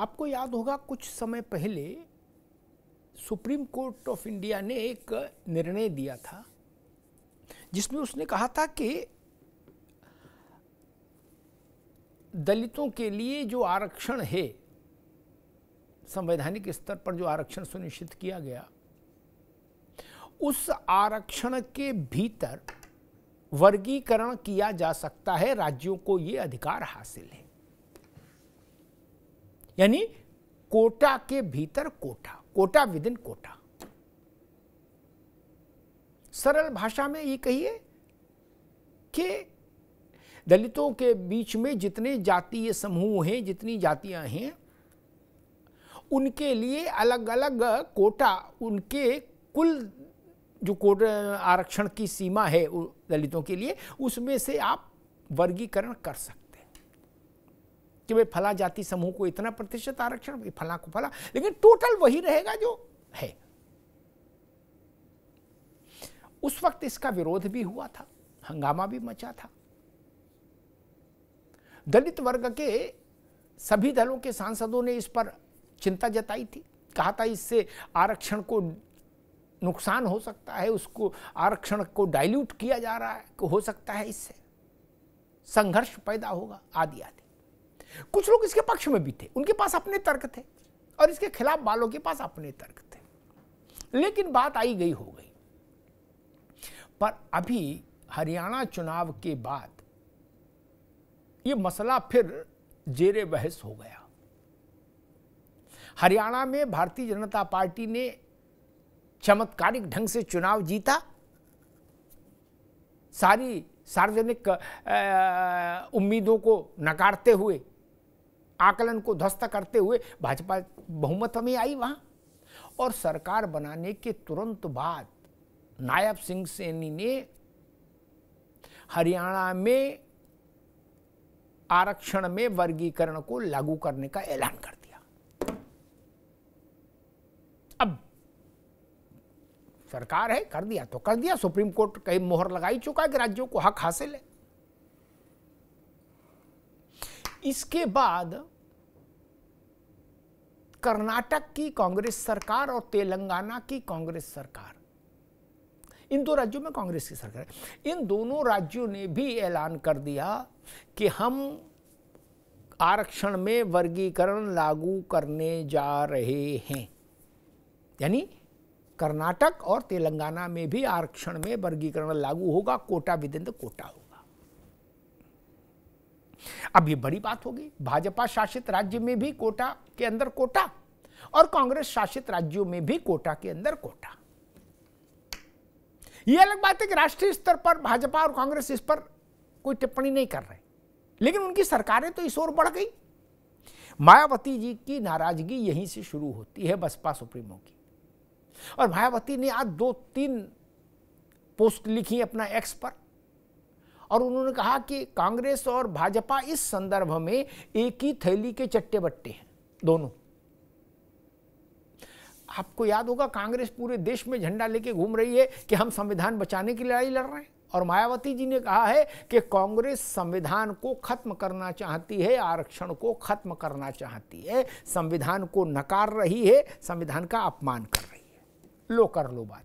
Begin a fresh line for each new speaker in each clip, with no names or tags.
आपको याद होगा, कुछ समय पहले सुप्रीम कोर्ट ऑफ़ इंडिया ने एक निर्णय दिया था, जिसमें उसने कहा था कि दलितों के लिए जो आरक्षण है, संवैधानिक स्तर पर जो आरक्षण सुनिश्चित किया गया, उस आरक्षण के भीतर वर्गीकरण किया जा सकता है, राज्यों को यह अधिकार हासिल है। यानी कोटा के भीतर quota quota within quota सरल भाषा में ये कहिए कि दलितों के बीच में जितने जातीय समूह हैं, जितनी जातियाँ हैं, उनके लिए अलग अलग कोटा उनके कुल जो कोट आरक्षण की सीमा है दलितों के लिए, उसमें से आप वर्गीकरण कर सकते कि भाई फला जाति समूह को इतना प्रतिशत आरक्षण फला को फला। लेकिन टोटल वही रहेगा जो है। उस वक्त इसका विरोध भी हुआ था, हंगामा भी मचा था। दलित वर्ग के सभी दलों के सांसदों ने इस पर चिंता जताई थी, कहा था इससे आरक्षण को नुकसान हो सकता है, उसको आरक्षण को डाइल्यूट किया जा रहा है, हो सकता है इससे संघर्ष पैदा होगा, आदि आदि। कुछ लोग इसके पक्ष में भी थे। उनके पास अपने तर्क थे और इसके खिलाफ वालों के पास अपने तर्क थे। लेकिन बात आई गई, हो गई। पर अभी हरियाणा चुनाव के बाद ये मसला फिर जेरे बहस हो गया। हरियाणा में भारतीय जनता पार्टी ने चमत्कारिक ढंग से चुनाव जीता। सारी सार्वजनिक उम्मीदों को नकारते हुए आकलन को ध्वस्त करते हुए भाजपा बहुमत में आई वहाँ। और सरकार बनाने के तुरंत बाद नायब सिंह सैनी ने हरियाणा में आरक्षण में वर्गीकरण को लागू करने का ऐलान कर दिया। अब सरकार है, कर दिया तो कर दिया। सुप्रीम कोर्ट कई मोहर लगाई चुका है कि राज्यों को हक हासिल है। इसके बाद कर्नाटक की कांग्रेस सरकार और तेलंगाना की कांग्रेस सरकार। इन दो राज्यों में कांग्रेस की सरकार इन दोनों राज्यों ने भी ऐलान कर दिया कि हम आरक्षण में वर्गीकरण लागू करने जा रहे हैं। यानी कर्नाटक और तेलंगाना में भी आरक्षण में वर्गीकरण लागू होगा, quota within the quota होगा। अब ये बड़ी बात होगी, भाजपा शासित राज्य में भी कोटा के अंदर कोटा और कांग्रेस शासित राज्यों में भी कोटा के अंदर कोटा। यह अलग बात है कि राष्ट्रीय स्तर पर भाजपा और कांग्रेस इस पर कोई टिप्पणी नहीं कर रहे, लेकिन उनकी सरकारें तो इस ओर बढ़ गई। मायावती जी की नाराज़गी यहीं से शुरू होती है बसपा सुप्रीमो की। और मायावती ने आज दो तीन पोस्ट लिखी अपना एक्स पर। और उन्होंने कहा कि कांग्रेस और भाजपा इस संदर्भ में एक ही थैली के चट्टे बट्टे हैं, दोनों। आपको याद होगा, कांग्रेस पूरे देश में झंडा लेके घूम रही है कि हम संविधान बचाने की लड़ाई लड़ रहे हैं। और मायावती जी ने कहा है कि कांग्रेस संविधान को खत्म करना चाहती है, आरक्षण को खत्म करना चाहती है, संविधान को नकार रही है, संविधान का अपमान कर रही है। लो कर लो बात।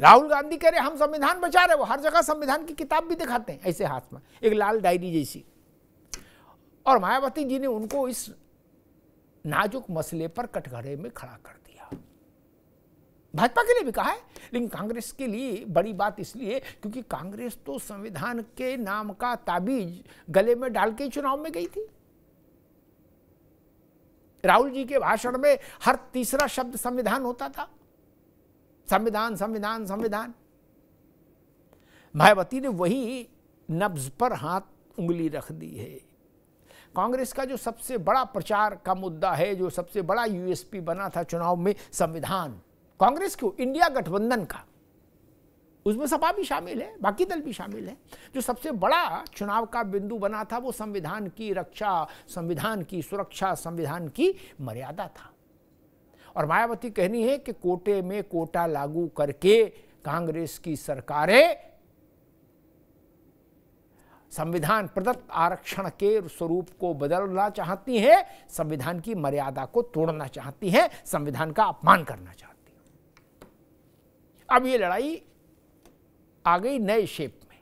राहुल गांधी कह रहे, हम संविधान बचा रहे वो हर जगह संविधान की किताब भी दिखाते हैं, ऐसे हाथ में, एक लाल डायरी जैसी। और मायावती जी ने उनको इस नाजुक मसले पर कटघरे में खड़ा कर दिया। भाजपा के लिए भी कहा है, लेकिन कांग्रेस के लिए बड़ी बात इसलिए क्योंकि कांग्रेस तो संविधान के नाम का ताबीज गले में डाल के चुनाव में गई थी। राहुल जी के भाषण में हर तीसरा शब्द संविधान होता था। संविधान संविधान संविधान। मायावती ने वही नब्ज पर हाथ उंगली रख दी है। कांग्रेस का जो सबसे बड़ा प्रचार का मुद्दा है, जो सबसे बड़ा यूएसपी बना था चुनाव में, संविधान। कांग्रेस क्यों इंडिया गठबंधन का, उसमें सपा भी शामिल है, बाकी दल भी शामिल है। जो सबसे बड़ा चुनाव का बिंदु बना था, वो संविधान की रक्षा, संविधान की सुरक्षा, संविधान की मर्यादा था। और मायावती कहनी है कि कोटे में कोटा लागू करके कांग्रेस की सरकारें संविधान प्रदत्त आरक्षण के स्वरूप को बदलना चाहती है, संविधान की मर्यादा को तोड़ना चाहती है, संविधान का अपमान करना चाहती है। अब ये लड़ाई आ गई नए शेप में।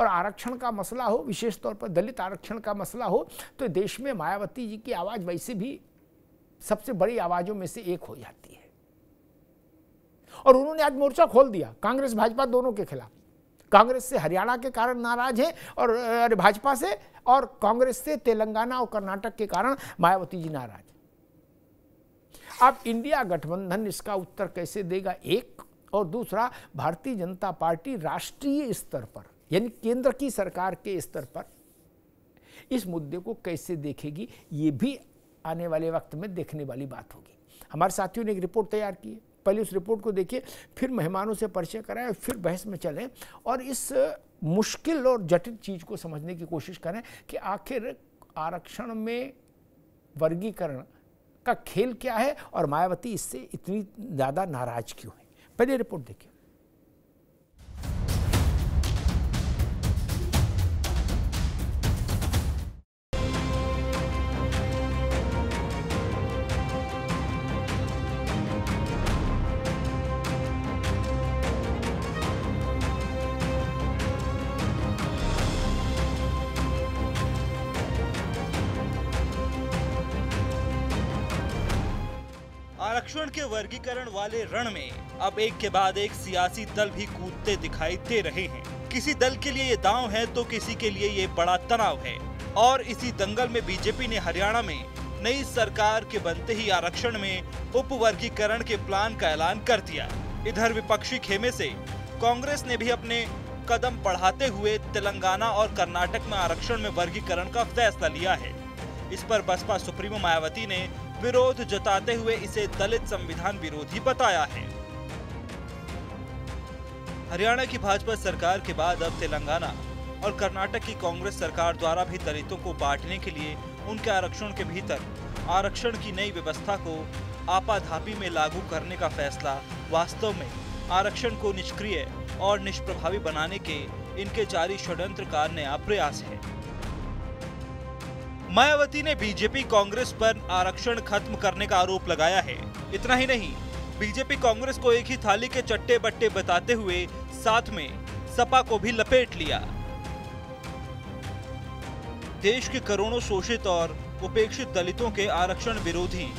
और आरक्षण का मसला हो, विशेष तौर पर दलित आरक्षण का मसला हो तो देश में मायावती जी की आवाज़ वैसे भी सबसे बड़ी आवाजों में से एक हो जाती है। और उन्होंने आज मोर्चा खोल दिया, कांग्रेस भाजपा दोनों के खिलाफ। कांग्रेस से हरियाणा के कारण नाराज़ है और भाजपा से और कांग्रेस से तेलंगाना और कर्नाटक के कारण मायावती जी नाराज़ अब इंडिया गठबंधन इसका उत्तर कैसे देगा? एक और दूसरा, भारतीय जनता पार्टी राष्ट्रीय स्तर पर, यानी केंद्र की सरकार के स्तर पर, इस मुद्दे को कैसे देखेगी? ये भी आने वाले वक्त में देखने वाली बात होगी। हमारे साथियों ने एक रिपोर्ट तैयार की है। पहले उस रिपोर्ट को देखिए, फिर मेहमानों से परिचय कराएँ, फिर बहस में चलें और इस मुश्किल और जटिल चीज़ को समझने की कोशिश करें कि आखिर आरक्षण में वर्गीकरण का खेल क्या है और मायावती इससे इतनी ज़्यादा नाराज़ क्यों है। पहले रिपोर्ट देखिए।
वर्गीकरण वाले रण में अब एक के बाद एक सियासी दल भी कूदते दिखाई दे रहे हैं। किसी दल के लिए ये दांव है तो किसी के लिए ये बड़ा तनाव है। और इसी दंगल में बीजेपी ने हरियाणा में नई सरकार के बनते ही आरक्षण में उप वर्गीकरण के प्लान का ऐलान कर दिया। इधर विपक्षी खेमे से कांग्रेस ने भी अपने कदम बढ़ाते हुए तेलंगाना और कर्नाटक में आरक्षण में वर्गीकरण का फैसला लिया है। इस पर बसपा सुप्रीमो मायावती ने विरोध जताते हुए इसे दलित संविधान विरोधी बताया है। हरियाणा की भाजपा सरकार के बाद अब तेलंगाना और कर्नाटक की कांग्रेस सरकार द्वारा भी दलितों को बांटने के लिए उनके आरक्षण के भीतर आरक्षण की नई व्यवस्था को आपाधापी में लागू करने का फैसला वास्तव में आरक्षण को निष्क्रिय और निष्प्रभावी बनाने के इनके जारी षड्यंत्र का नया प्रयास है। मायावती ने बीजेपी कांग्रेस पर आरक्षण खत्म करने का आरोप लगाया है। इतना ही नहीं, बीजेपी कांग्रेस को एक ही थाली के चट्टे बट्टे बताते हुए साथ में सपा को भी लपेट लिया। देश के करोड़ों शोषित और उपेक्षित दलितों के आरक्षण विरोधी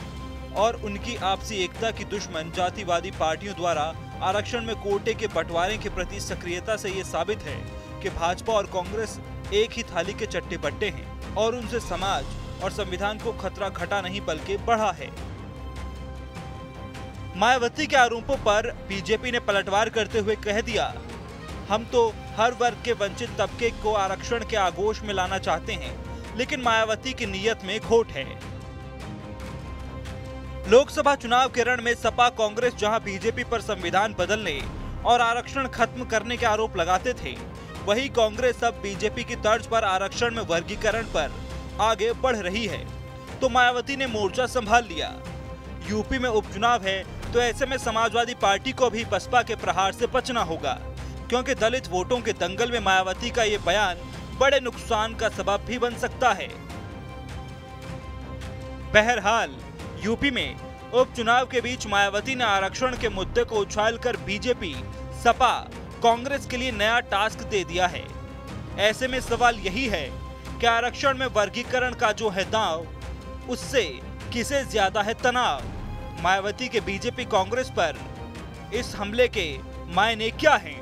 और उनकी आपसी एकता की दुश्मन जातिवादी पार्टियों द्वारा आरक्षण में कोटे के बंटवारे के प्रति सक्रियता से ये साबित है कि भाजपा और कांग्रेस एक ही थाली के चट्टे बट्टे हैं। और उनसे समाज और संविधान को खतरा घटा नहीं, बल्कि बढ़ा है। मायावती के आरोपों पर बीजेपी ने पलटवार करते हुए कह दिया, हम तो हर वर्ग के वंचित तबके को आरक्षण के आगोश में लाना चाहते हैं, लेकिन मायावती की नीयत में खोट है। लोकसभा चुनाव के रण में सपा कांग्रेस जहाँ बीजेपी पर संविधान बदलने और आरक्षण खत्म करने के आरोप लगाते थे वही कांग्रेस अब बीजेपी की तर्ज पर आरक्षण में वर्गीकरण पर आगे बढ़ रही है। तो मायावती ने मोर्चा संभाल लिया। यूपी में उपचुनाव है तो ऐसे में समाजवादी पार्टी को भी बसपा के प्रहार से बचना होगा, क्योंकि दलित वोटों के दंगल में मायावती का ये बयान बड़े नुकसान का सबब भी बन सकता है। बहरहाल, यूपी में उपचुनाव के बीच मायावती ने आरक्षण के मुद्दे को उछालकर बीजेपी सपा कांग्रेस के लिए नया टास्क दे दिया है। ऐसे में सवाल यही है कि आरक्षण में वर्गीकरण का जो है दाव, उससे किसे ज़्यादा है तनाव? मायावती के बीजेपी कांग्रेस पर इस हमले के मायने क्या हैं?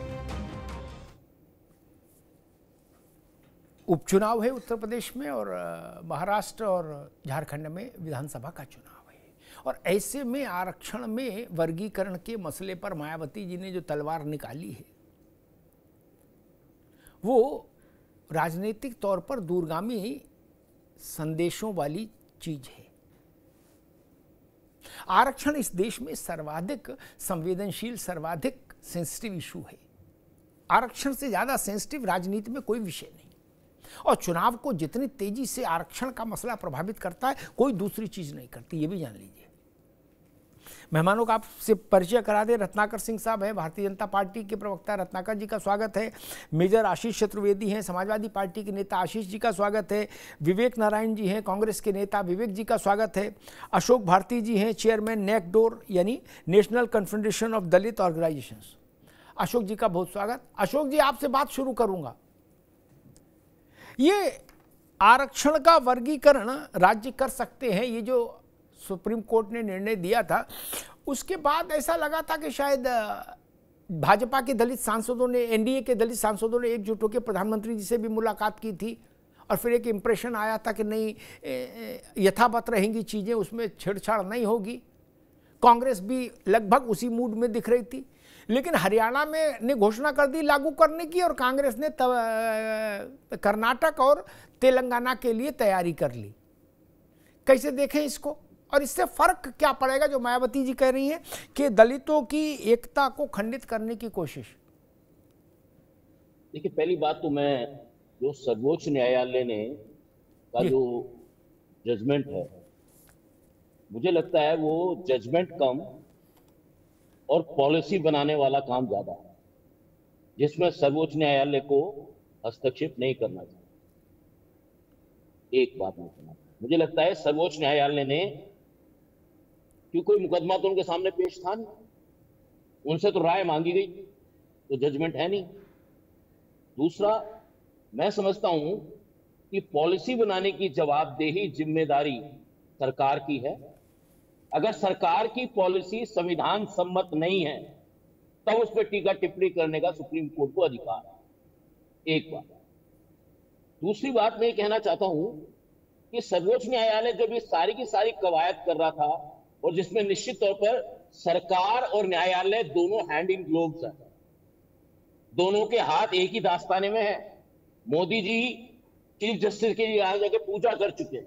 उपचुनाव है उत्तर प्रदेश में और महाराष्ट्र और झारखंड में विधानसभा का चुनाव है। और ऐसे में आरक्षण में वर्गीकरण के मसले पर मायावती जी ने जो तलवार निकाली है वो राजनीतिक तौर पर दूरगामी संदेशों वाली चीज़ है। आरक्षण इस देश में सर्वाधिक संवेदनशील, सर्वाधिक सेंसिटिव इशू है। आरक्षण से ज़्यादा सेंसिटिव राजनीति में कोई विषय नहीं। और चुनाव को जितनी तेज़ी से आरक्षण का मसला प्रभावित करता है, कोई दूसरी चीज़ नहीं करती, ये भी जान लीजिए। मेहमानों का आपसे परिचय करा दे। रत्नाकर सिंह साहब हैं, भारतीय जनता पार्टी के प्रवक्ता। रत्नाकर जी का स्वागत है। मेजर आशीष चतुर्वेदी हैं, समाजवादी पार्टी के नेता आशीष जी का स्वागत है। विवेक नारायण जी हैं, कांग्रेस के नेता विवेक जी का स्वागत है। अशोक भारती जी हैं, चेयरमैन नेकडोर यानी national confederation of Dalit organisation Ashok ji का बहुत स्वागत। अशोक जी, आपसे बात शुरू करूँगा। ये आरक्षण का वर्गीकरण राज्य कर सकते हैं, ये जो सुप्रीम कोर्ट ने निर्णय दिया था। उसके बाद ऐसा लगा था कि शायद भाजपा के दलित सांसदों ने, एनडीए के दलित सांसदों ने एकजुट होकर प्रधानमंत्री जी से भी मुलाकात की थी और फिर एक इम्प्रेशन आया था कि नहीं यथावत रहेंगी चीज़ें, उसमें छेड़छाड़ नहीं होगी। कांग्रेस भी लगभग उसी मूड में दिख रही थी। लेकिन हरियाणा में ने घोषणा कर दी लागू करने की और कांग्रेस ने कर्नाटक और तेलंगाना के लिए तैयारी कर ली। कैसे देखें इसको? और इससे फ़र्क क्या पड़ेगा जो मायावती जी कह रही हैं कि दलितों की एकता को खंडित करने की कोशिश?
देखिए पहली बात तो मैं जो सर्वोच्च न्यायालय ने का जो। जजमेंट है मुझे लगता है वो जजमेंट कम और पॉलिसी बनाने वाला काम ज़्यादा है जिसमें सर्वोच्च न्यायालय को हस्तक्षेप नहीं करना चाहिए। एक बात मैं मुझे लगता है सर्वोच्च न्यायालय ने क्यों कोई मुकदमा तो उनके सामने पेश था नहीं? उनसे तो राय मांगी गई तो जजमेंट है नहीं। दूसरा, मैं समझता हूँ कि पॉलिसी बनाने की जवाबदेही ज़िम्मेदारी सरकार की है। अगर सरकार की पॉलिसी संविधान सम्मत नहीं है, तब उस पर टीका टिप्पणी करने का सुप्रीम कोर्ट को अधिकार है। एक बात। दूसरी बात मैं कहना चाहता हूँ कि सर्वोच्च न्यायालय जब ये सारी की सारी कवायद कर रहा था और जिसमें निश्चित तौर पर सरकार और न्यायालय दोनों हैंड इन ग्लोव्स है। दोनों के हाथ एक ही दास्ताने में है। मोदी जी चीफ जस्टिस के लिए यहाँ जाके पूजा कर चुके हैं।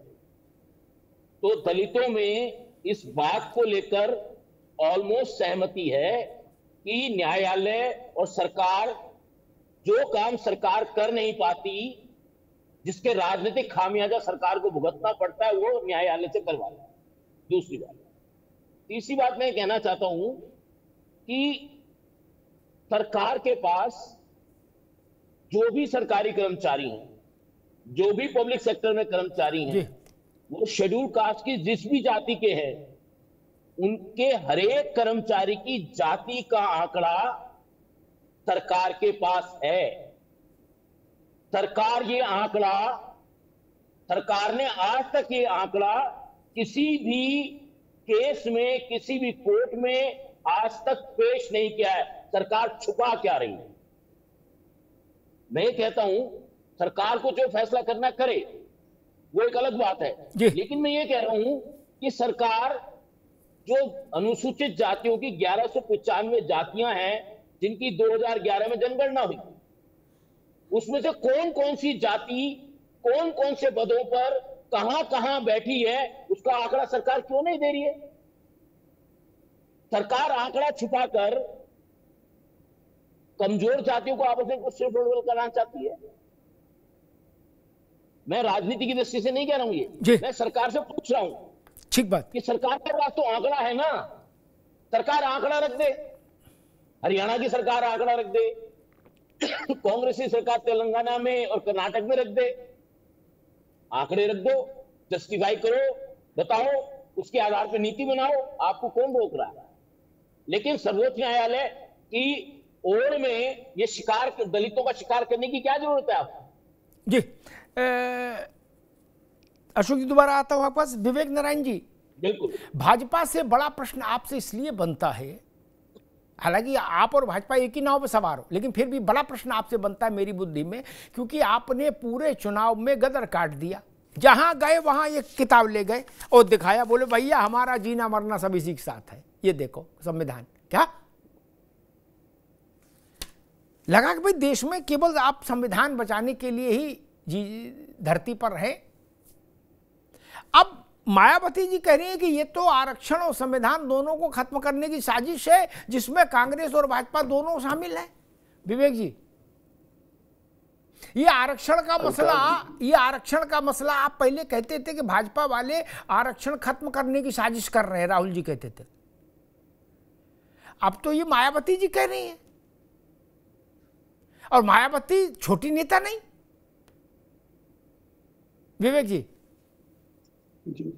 तो दलितों में इस बात को लेकर ऑलमोस्ट सहमति है कि न्यायालय और सरकार, जो काम सरकार कर नहीं पाती, जिसके राजनीतिक खामियाजा सरकार को भुगतना पड़ता है, वो न्यायालय से करवा दूसरी बात। तीसरी बात मैं कहना चाहता हूँ कि सरकार के पास जो भी सरकारी कर्मचारी हैं जो भी पब्लिक सेक्टर में कर्मचारी हैं वो शेड्यूल कास्ट की जिस भी जाति के हैं उनके हरेक कर्मचारी की जाति का आंकड़ा सरकार के पास है। सरकार ये आंकड़ा सरकार ने आज तक ये आंकड़ा किसी भी केस में किसी भी कोर्ट में आज तक पेश नहीं किया है। सरकार छुपा क्या रही है? मैं कहता हूँ सरकार को जो फैसला करना करे वो एक अलग बात है। लेकिन मैं ये कह रहा हूँ कि सरकार जो अनुसूचित जातियों की ग्यारह सौ पचानवे जातियाँ हैं जिनकी 2011 में जनगणना हुई उसमें से कौन कौन सी जाति कौन कौन से पदों पर कहाँ कहाँ बैठी है उसका आंकड़ा सरकार क्यों नहीं दे रही है? सरकार आंकड़ा छुपाकर कमज़ोर जातियों को आपस में कराना चाहती है। मैं राजनीति की दृष्टि से नहीं कह रहा हूँ ये। मैं सरकार से पूछ रहा हूँ
ठीक बात।
कि सरकार के पास तो आंकड़ा है ना? सरकार आंकड़ा रख दे। हरियाणा की सरकार आंकड़ा रख दे। कांग्रेस की सरकार तेलंगाना में और कर्नाटक में रख दे। आंकड़े रख दो जस्टिफाई करो बताओ उसके आधार पर नीति बनाओ आपको कौन रोक रहा है? लेकिन सर्वोच्च न्यायालय की ओर में ये शिकार दलितों का शिकार करने की क्या ज़रूरत है आपको?
जी अशोक जी दोबारा आता हूँ आपके पास। विवेक नारायण जी
बिल्कुल।
भाजपा से बड़ा प्रश्न आपसे इसलिए बनता है हालाँकि आप और भाजपा एक ही नाव पर सवार हो, लेकिन फिर भी बड़ा प्रश्न आपसे बनता है मेरी बुद्धि में, क्योंकि आपने पूरे चुनाव में गदर काट दिया। जहाँ गए, वहाँ एक किताब ले गए और दिखाया, बोले, भैया, हमारा जीना मरना सब इसी के साथ है। ये देखो, संविधान। क्या? लगा कि भाई, देश में केवल आप संविधान बचाने के लिए ही धरती पर रहे। अब मायावती जी कह रही है कि ये तो आरक्षण और संविधान दोनों को खत्म करने की साजिश है जिसमें कांग्रेस और भाजपा दोनों शामिल है। विवेक जी ये आरक्षण का मसला ये आरक्षण का मसला आप पहले कहते थे कि भाजपा वाले आरक्षण खत्म करने की साजिश कर रहे हैं राहुल जी कहते थे। अब तो ये मायावती जी कह रही है। और मायावती छोटी नेता नहीं। विवेक जी।
जी।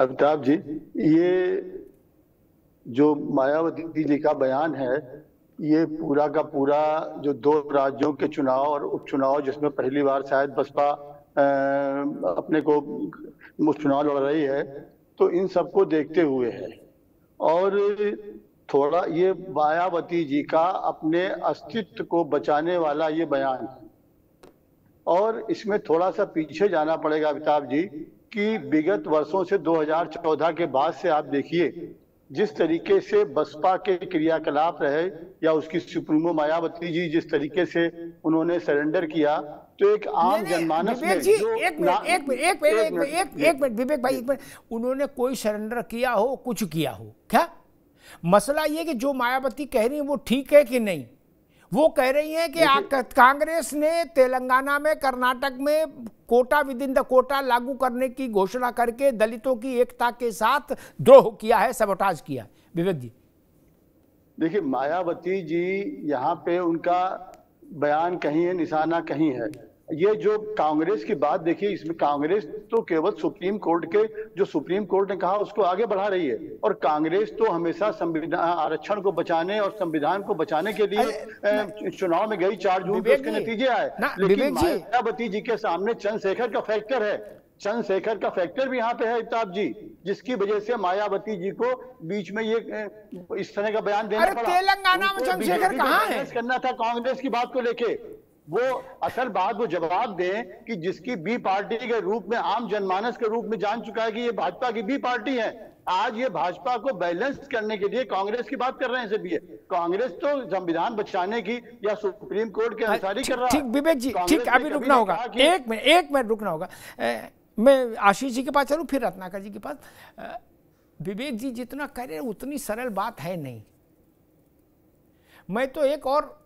अमिताभ जी, ये जो मायावती जी का बयान है, ये पूरा का पूरा जो दो राज्यों के चुनाव और उपचुनाव जिसमें पहली बार शायद बसपा अपने को चुनाव लड़ रही है तो इन सबको देखते हुए है। और थोड़ा ये मायावती जी का अपने अस्तित्व को बचाने वाला ये बयान है। और इसमें थोड़ा सा पीछे जाना पड़ेगा अमिताभ जी कि विगत वर्षों से 2014 के बाद से आप देखिए जिस तरीके से बसपा के क्रियाकलाप रहे या उसकी सुप्रीमो मायावती जी जिस तरीके से उन्होंने सरेंडर किया तो एक आम जनमानस में
जी एक मिनट एक मिनट एक मिनट एक एक मिनट विवेक भाई एक मिनट। उन्होंने कोई सरेंडर किया हो कुछ किया हो क्या? मसला ये कि जो मायावती कह रही है वो ठीक है कि नहीं? वो कह रही हैं कि कांग्रेस ने तेलंगाना में कर्नाटक में quota within the quota लागू करने की घोषणा करके दलितों की एकता के साथ द्रोह किया है सबोटाज किया विवेक जी।
देखिए मायावती जी यहाँ पे उनका बयान कहीं है निशाना कहीं है। ये जो कांग्रेस की बात देखिए इसमें कांग्रेस तो केवल सुप्रीम कोर्ट के जो सुप्रीम कोर्ट ने कहा उसको आगे बढ़ा रही है। और कांग्रेस तो हमेशा संविधान आरक्षण को बचाने और संविधान को बचाने के लिए चुनाव में गई चार जून को उसके नतीजे आए। लेकिन मायावती जी के सामने चंद्रशेखर का फैक्टर है। चंद्रशेखर का फैक्टर भी यहाँ पे है इताब जी जिसकी वजह से मायावती जी को बीच में ये इस तरह का बयान देना
पड़ा। तेलंगाना में चंद्रशेखर कहाँ है?
करना था कांग्रेस की बात को लेके। वो असल बात वो जवाब दें कि जिसकी बी पार्टी के रूप में आम जनमानस के रूप में जान चुका है कि ये भाजपा की बी पार्टी है। आज ये भाजपा को बैलेंस करने के लिए कांग्रेस की बात कर रहे हैं ये कांग्रेस तो संविधान बचाने की या सुप्रीम कोर्ट के अनुसार ही कर रहा
ठीक विवेक जी ठीक अभी रुकना होगा। एक मिनट एक मिनट रुकना होगा। मैं आशीष जी के पास चलूँ फिर रत्नाकर जी के पास। विवेक जी जितना कह रहे उतनी सरल बात है नहीं। मैं तो एक और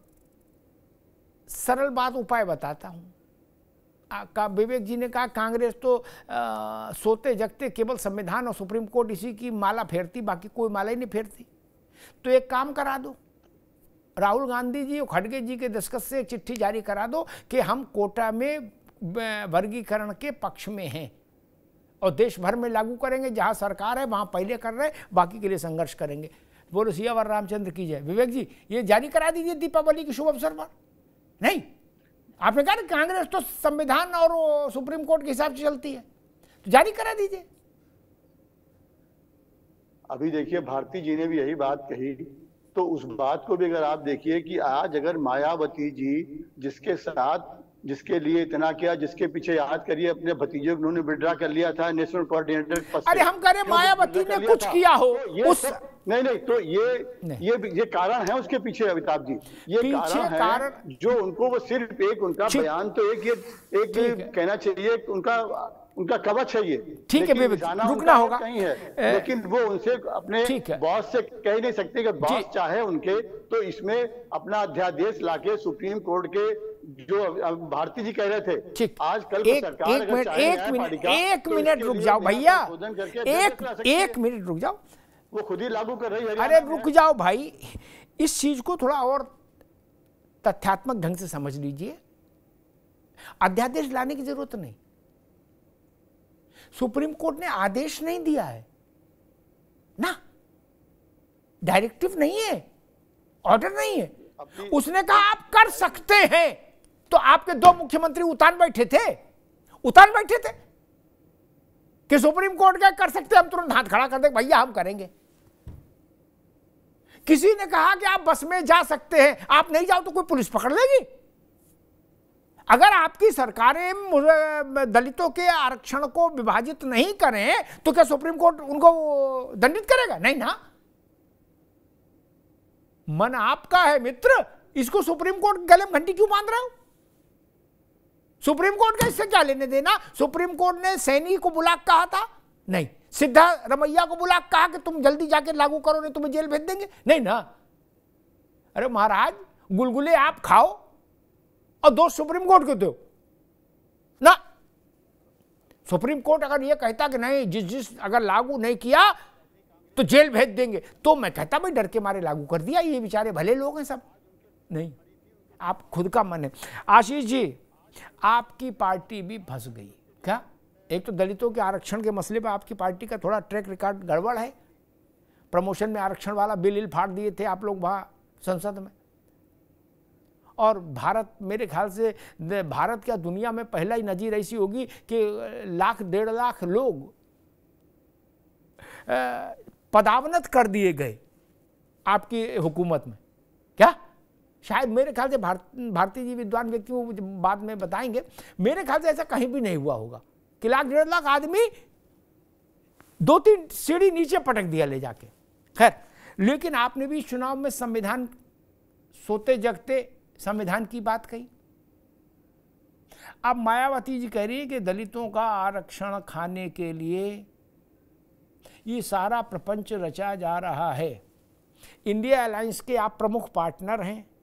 सरल बात उपाय बताता हूँ। का विवेक जी ने कहा कांग्रेस तो आ, सोते जगते केवल संविधान और सुप्रीम कोर्ट इसी की माला फेरती बाकी कोई माला ही नहीं फेरती। तो एक काम करा दो। राहुल गांधी जी और खड़गे जी के दस्खत से एक चिट्ठी जारी करा दो कि हम कोटा में वर्गीकरण के पक्ष में हैं और देश भर में लागू करेंगे। जहाँ सरकार है वहाँ पहले कर रहे बाकी के लिए संघर्ष करेंगे। बोलो सियावर रामचंद्र की जय। विवेक जी ये जारी करा दीजिए दीपावली के शुभ अवसर पर। नहीं आपने कहा ना कांग्रेस तो संविधान और सुप्रीम कोर्ट के हिसाब से चलती है तो जारी करा दीजिए।
अभी देखिए, भारती जी ने भी यही बात कही तो उस बात को भी अगर आप देखिए कि आज अगर मायावती जी, जिसके साथ जिसके लिए इतना किया जिसके पीछे याद करिए अपने भतीजे उन्होंने विड्रा कर लिया था नेशनल कोऑर्डिनेटर
अरे हम कह रहे मायावती ने कुछ किया हो
तो उस नहीं नहीं तो ये ये ये कारण है उसके पीछे अमिताभ जी। ये कारण है कारण... जो उनको वो सिर्फ़ एक उनका बयान तो एक ये एक कहना चाहिए उनका उनका कवच है ये।
ठीक है रुकना होगा।
कहीं है। लेकिन वो उनसे अपने बॉस से कह नहीं सकते कि बॉस चाहे उनके तो इसमें अपना अध्यादेश लाके सुप्रीम कोर्ट के जो भारती जी कह रहे थे आज कल
एक, एक मिनट एक मिनट एक तो मिनट रुक जाओ भैया। एक एक मिनट रुक जाओ।
वो खुद ही लागू कर रही है
अरे रुक जाओ भाई। इस चीज़ को थोड़ा और तथ्यात्मक ढंग से समझ लीजिए। अध्यादेश लाने की ज़रूरत नहीं। सुप्रीम कोर्ट ने आदेश नहीं दिया है। ना। डायरेक्टिव नहीं है। ऑर्डर नहीं है। उसने कहा आप कर सकते हैं। तो आपके दो मुख्यमंत्री उतान बैठे थे। उतान बैठे थे? कि सुप्रीम कोर्ट क्या कर सकते हम तुरंत हाथ खड़ा कर दे, भैया, हम करेंगे। किसी ने कहा कि आप बस में जा सकते हैं, आप नहीं जाओ तो कोई पुलिस पकड़ लेगी? अगर आपकी सरकारें दलितों के आरक्षण को विभाजित नहीं करें तो क्या सुप्रीम कोर्ट उनको दंडित करेगा? नहीं ना। मन आपका है, मित्र। इसको सुप्रीम कोर्ट गले घंटी क्यों बाँध रहे हो? सुप्रीम कोर्ट का इससे क्या लेने देना? सुप्रीम कोर्ट ने सैनी को बुला कहा था? नहीं। सिद्धा रमैया को बुला कहा कि तुम जल्दी जाके लागू करो, नहीं तुम्हें जेल भेज देंगे। नहीं ना। अरे महाराज, गुलगुले आप खाओ और दोष सुप्रीम कोर्ट को दो। ना। सुप्रीम कोर्ट अगर यह कहता कि नहीं, जिस जिस अगर लागू नहीं किया तो जेल भेज देंगे। तो मैं कहता, भाई, डर के मारे लागू कर दिया। ये बेचारे भले लोग हैं सब। नहीं। आप खुद का मन है। आशीष जी आपकी पार्टी भी फंस गई। क्या? एक तो दलितों के आरक्षण के मसले पर आपकी पार्टी का थोड़ा ट्रैक रिकॉर्ड गड़बड़ है। प्रमोशन में आरक्षण वाला बिल इल फाड़ दिए थे आप लोग वहाँ संसद में। और भारत, मेरे ख्याल से भारत क्या दुनिया में पहला ही नजीर ऐसी होगी कि लाख, डेढ़ लाख लोग पदावनत कर दिए गए आपकी हुकूमत में। क्या? शायद मेरे ख्याल से भारत, भारतीय जी विद्वान व्यक्ति व्यक्तियों बाद में बताएँगे। मेरे ख्याल से ऐसा कहीं भी नहीं हुआ होगा। कि लाख, डेढ़ लाख आदमी दो तीन सीढ़ी नीचे पटक दिया ले जाके। खैर, लेकिन आपने भी चुनाव में संविधान सोते जगते संविधान की बात कही। अब मायावती जी कह रही है कि दलितों का आरक्षण खाने के लिए ये सारा प्रपंच रचा जा रहा है। इंडिया अलायंस के आप प्रमुख पार्टनर हैं।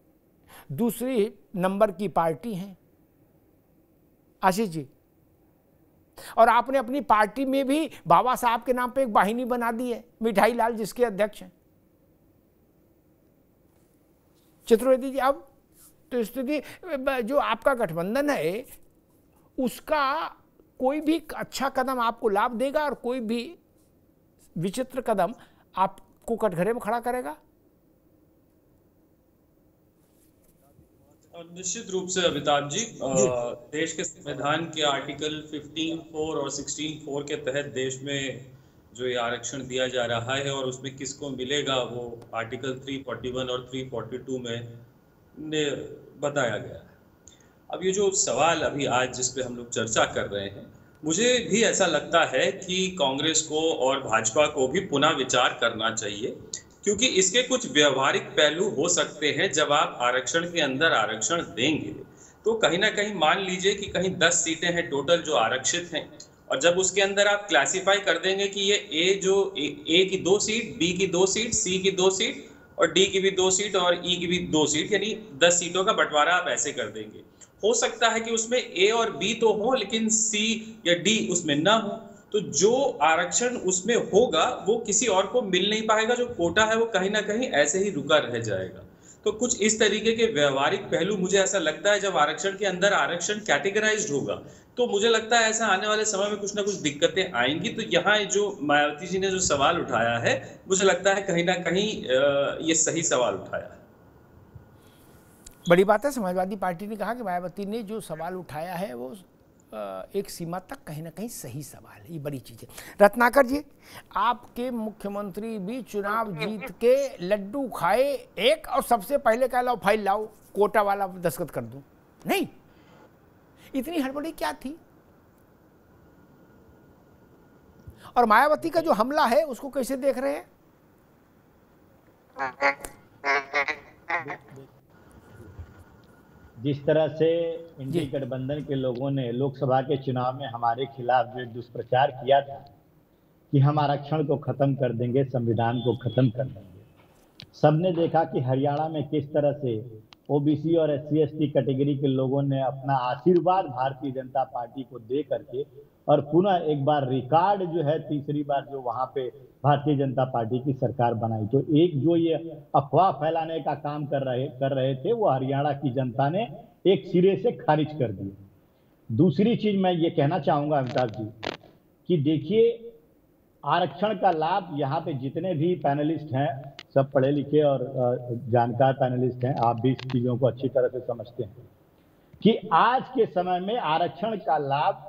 दूसरी नंबर की पार्टी हैं। आशीष जी, और आपने अपनी पार्टी में भी बाबा साहब के नाम पे एक वाहिनी बना दी है, मिठाई लाल जिसके अध्यक्ष हैं। चतुर्वेदी जी, अब तो स्थिति, जो आपका गठबंधन है, उसका कोई भी अच्छा कदम आपको लाभ देगा और कोई भी विचित्र कदम आपको कटघरे में खड़ा करेगा।
निश्चित रूप से अमिताभ जी देश के संविधान के आर्टिकल 15 4 और 16 4 के तहत देश में जो ये आरक्षण दिया जा रहा है और उसमें किसको मिलेगा वो आर्टिकल 341 और 342 में ने बताया गया है। अब ये जो सवाल अभी आज जिस पे हम लोग चर्चा कर रहे हैं मुझे भी ऐसा लगता है कि कांग्रेस को और भाजपा को भी पुनः विचार करना चाहिए। क्योंकि इसके कुछ व्यवहारिक पहलू हो सकते हैं जब आप आरक्षण के अंदर आरक्षण देंगे। तो कहीं ना कहीं मान लीजिए कि कहीं दस सीटें हैं टोटल जो आरक्षित हैं और जब उसके अंदर आप क्लासिफाई कर देंगे कि ये ए जो ए, ए की दो सीट बी की दो सीट सी की दो सीट और डी की भी दो सीट और ई की भी दो सीट यानी दस सीटों का बंटवारा आप ऐसे कर देंगे। हो सकता है कि उसमें ए और बी तो हो लेकिन सी या डी उसमें ना हो। तो जो आरक्षण उसमें होगा, वो किसी और को मिल नहीं पाएगा, जो कोटा है वो कहीं ना कहीं ऐसे ही रुका रह जाएगा। तो कुछ इस तरीके के व्यवहारिक पहलू मुझे ऐसा लगता है, जब आरक्षण के अंदर आरक्षण कैटेगराइज होगा तो मुझे लगता है ऐसा आने वाले समय में कुछ ना कुछ दिक्कतें आएँगी। तो यहाँ जो मायावती जी ने जो सवाल उठाया है, मुझे लगता है कहीं ना कहीं ये सही सवाल उठाया
बड़ी बात है, समाजवादी पार्टी ने कहा कि मायावती ने जो सवाल उठाया है, वो एक सीमा तक कहीं ना कहीं सही सवाल है, ये बड़ी चीज़ है। रत्नाकर जी, आपके मुख्यमंत्री भी चुनाव जीत के लड्डू खाए एक और सबसे पहले कह लाओ, फ़ाइल लाओ, कोटा वाला दस्तखत कर दूँ। नहीं, इतनी हड़बड़ी क्या थी? और मायावती का जो हमला है, उसको कैसे देख रहे हैं?
जिस तरह से इंडी गठबंधन के लोगों ने लोकसभा के चुनाव में हमारे खिलाफ जो दुष्प्रचार किया था कि हम आरक्षण को खत्म कर देंगे संविधान को खत्म कर देंगे। सबने देखा कि हरियाणा में किस तरह से ओबीसी और एस सी कैटेगरी के लोगों ने अपना आशीर्वाद भारतीय जनता पार्टी को दे करके और पुनः एक बार रिकॉर्ड जो है, तीसरी बार जो वहाँ पे भारतीय जनता पार्टी की सरकार बनाई। तो एक जो ये अफवाह फैलाने का काम कर रहे कर रहे थे, वो हरियाणा की जनता ने एक सिरे से खारिज कर दिया दूसरी चीज़ मैं ये कहना चाहूँगा, अमिताभ जी, कि देखिए, आरक्षण का लाभ यहाँ पे जितने भी पैनलिस्ट हैं, सब पढ़े लिखे और जानकार पैनलिस्ट हैं, आप भी इस चीज़ों को अच्छी तरह से समझते हैं, कि आज के समय में आरक्षण का लाभ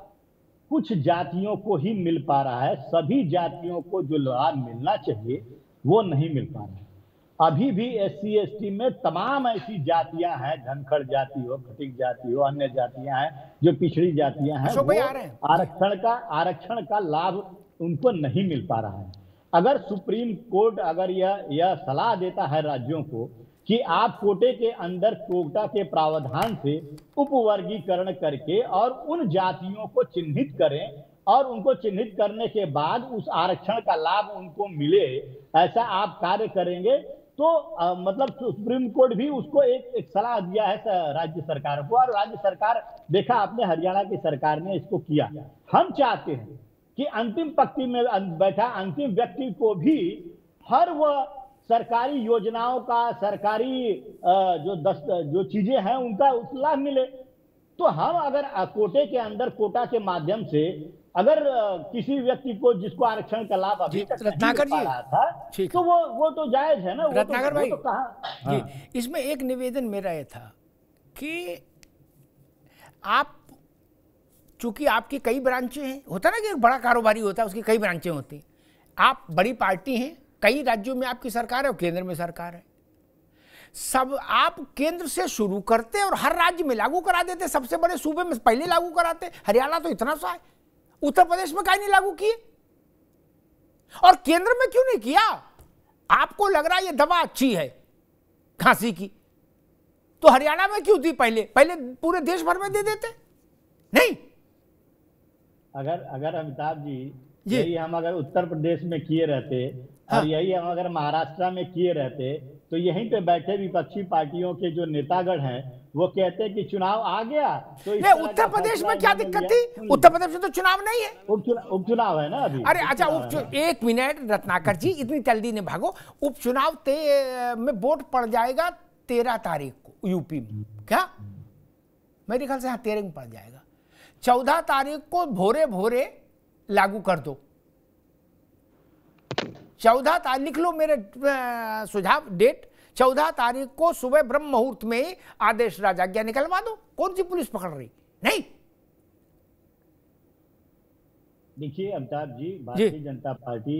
कुछ जातियों को ही मिल पा रहा है। सभी जातियों को जो लाभ मिलना चाहिए वो नहीं मिल पा रहा है। अभी भी एस सी में तमाम ऐसी जातियाँ हैं धनखड़ जाति हो खटिक जाति हो अन्य जातियाँ हैं जो पिछड़ी जातियाँ हैं वो आरक्षण का आरक्षण का लाभ उनको नहीं मिल पा रहा है। अगर सुप्रीम कोर्ट अगर यह यह सलाह देता है राज्यों को कि आप कोटे के अंदर कोटा के प्रावधान से उपवर्गीकरण करके और उन जातियों को चिन्हित करें और उनको चिन्हित करने के बाद उस आरक्षण का लाभ उनको मिले ऐसा आप कार्य करेंगे तो आ, मतलब सुप्रीम कोर्ट भी उसको एक, एक सलाह दिया है राज्य सरकार को और राज्य सरकार देखा आपने हरियाणा की सरकार ने इसको किया। हम चाहते हैं कि अंतिम पंक्ति में बैठा अंतिम व्यक्ति को भी हर वह सरकारी योजनाओं का सरकारी जो दस्त जो चीज़ें हैं उनका लाभ मिले। तो हम अगर कोटे के अंदर कोटा के माध्यम से अगर किसी व्यक्ति को जिसको आरक्षण का लाभ अभी तक
रत्नाकर जी।
था तो वो वो तो जायज़ है ना
रत्नाकर
तो,
भाई।
तो कहा
जी हाँ। इसमें एक निवेदन मेरा ये था कि आप चूँकि आपकी कई ब्रांचें हैं होता ना कि एक बड़ा कारोबारी होता है उसकी कई ब्रांचें होती आप बड़ी पार्टी हैं कई राज्यों में आपकी सरकार है और केंद्र में सरकार है। सब आप केंद्र से शुरू करते और हर राज्य में लागू करा देते सबसे बड़े सूबे में पहले लागू कराते। हरियाणा तो इतना सा है। उत्तर प्रदेश में कहीं नहीं लागू किए? और केंद्र में क्यों नहीं किया? आपको लग रहा है ये दवा अच्छी है खांसी की। तो हरियाणा में क्यों थी पहले? पहले पूरे देश भर में दे देते। नहीं।
अगर अगर अमिताभ जी यही हम अगर उत्तर प्रदेश में किए रहते हाँ। और यही हम अगर महाराष्ट्र में किए रहते तो यहीं पे बैठे विपक्षी पार्टियों के जो नेतागढ़ हैं वो कहते हैं कि चुनाव आ गया तो
उत्तर प्रदेश में क्या दिक्कत थी? उत्तर प्रदेश में तो चुनाव नहीं है।
उपचुनाव है ना अभी।
अरे अच्छा उप एक मिनट रत्नाकर जी इतनी जल्दी नहीं भागो उपचुनाव में वोट पड़ जाएगा तेरह तारीख को यूपी में। क्या? मेरे ख्याल से हाँ तेरह में पड़ जाएगा। चौदह तारीख को भोरे भोरे लागू कर दो। चौदह तारीख लिख लो मेरे सुझाव डेट चौदह तारीख को सुबह ब्रह्म मुहूर्त में आदेश राजाज्ञा निकलवा दो। कौन सी पुलिस पकड़ रही? नहीं।
देखिए अमिताभ जी। भारतीय जनता पार्टी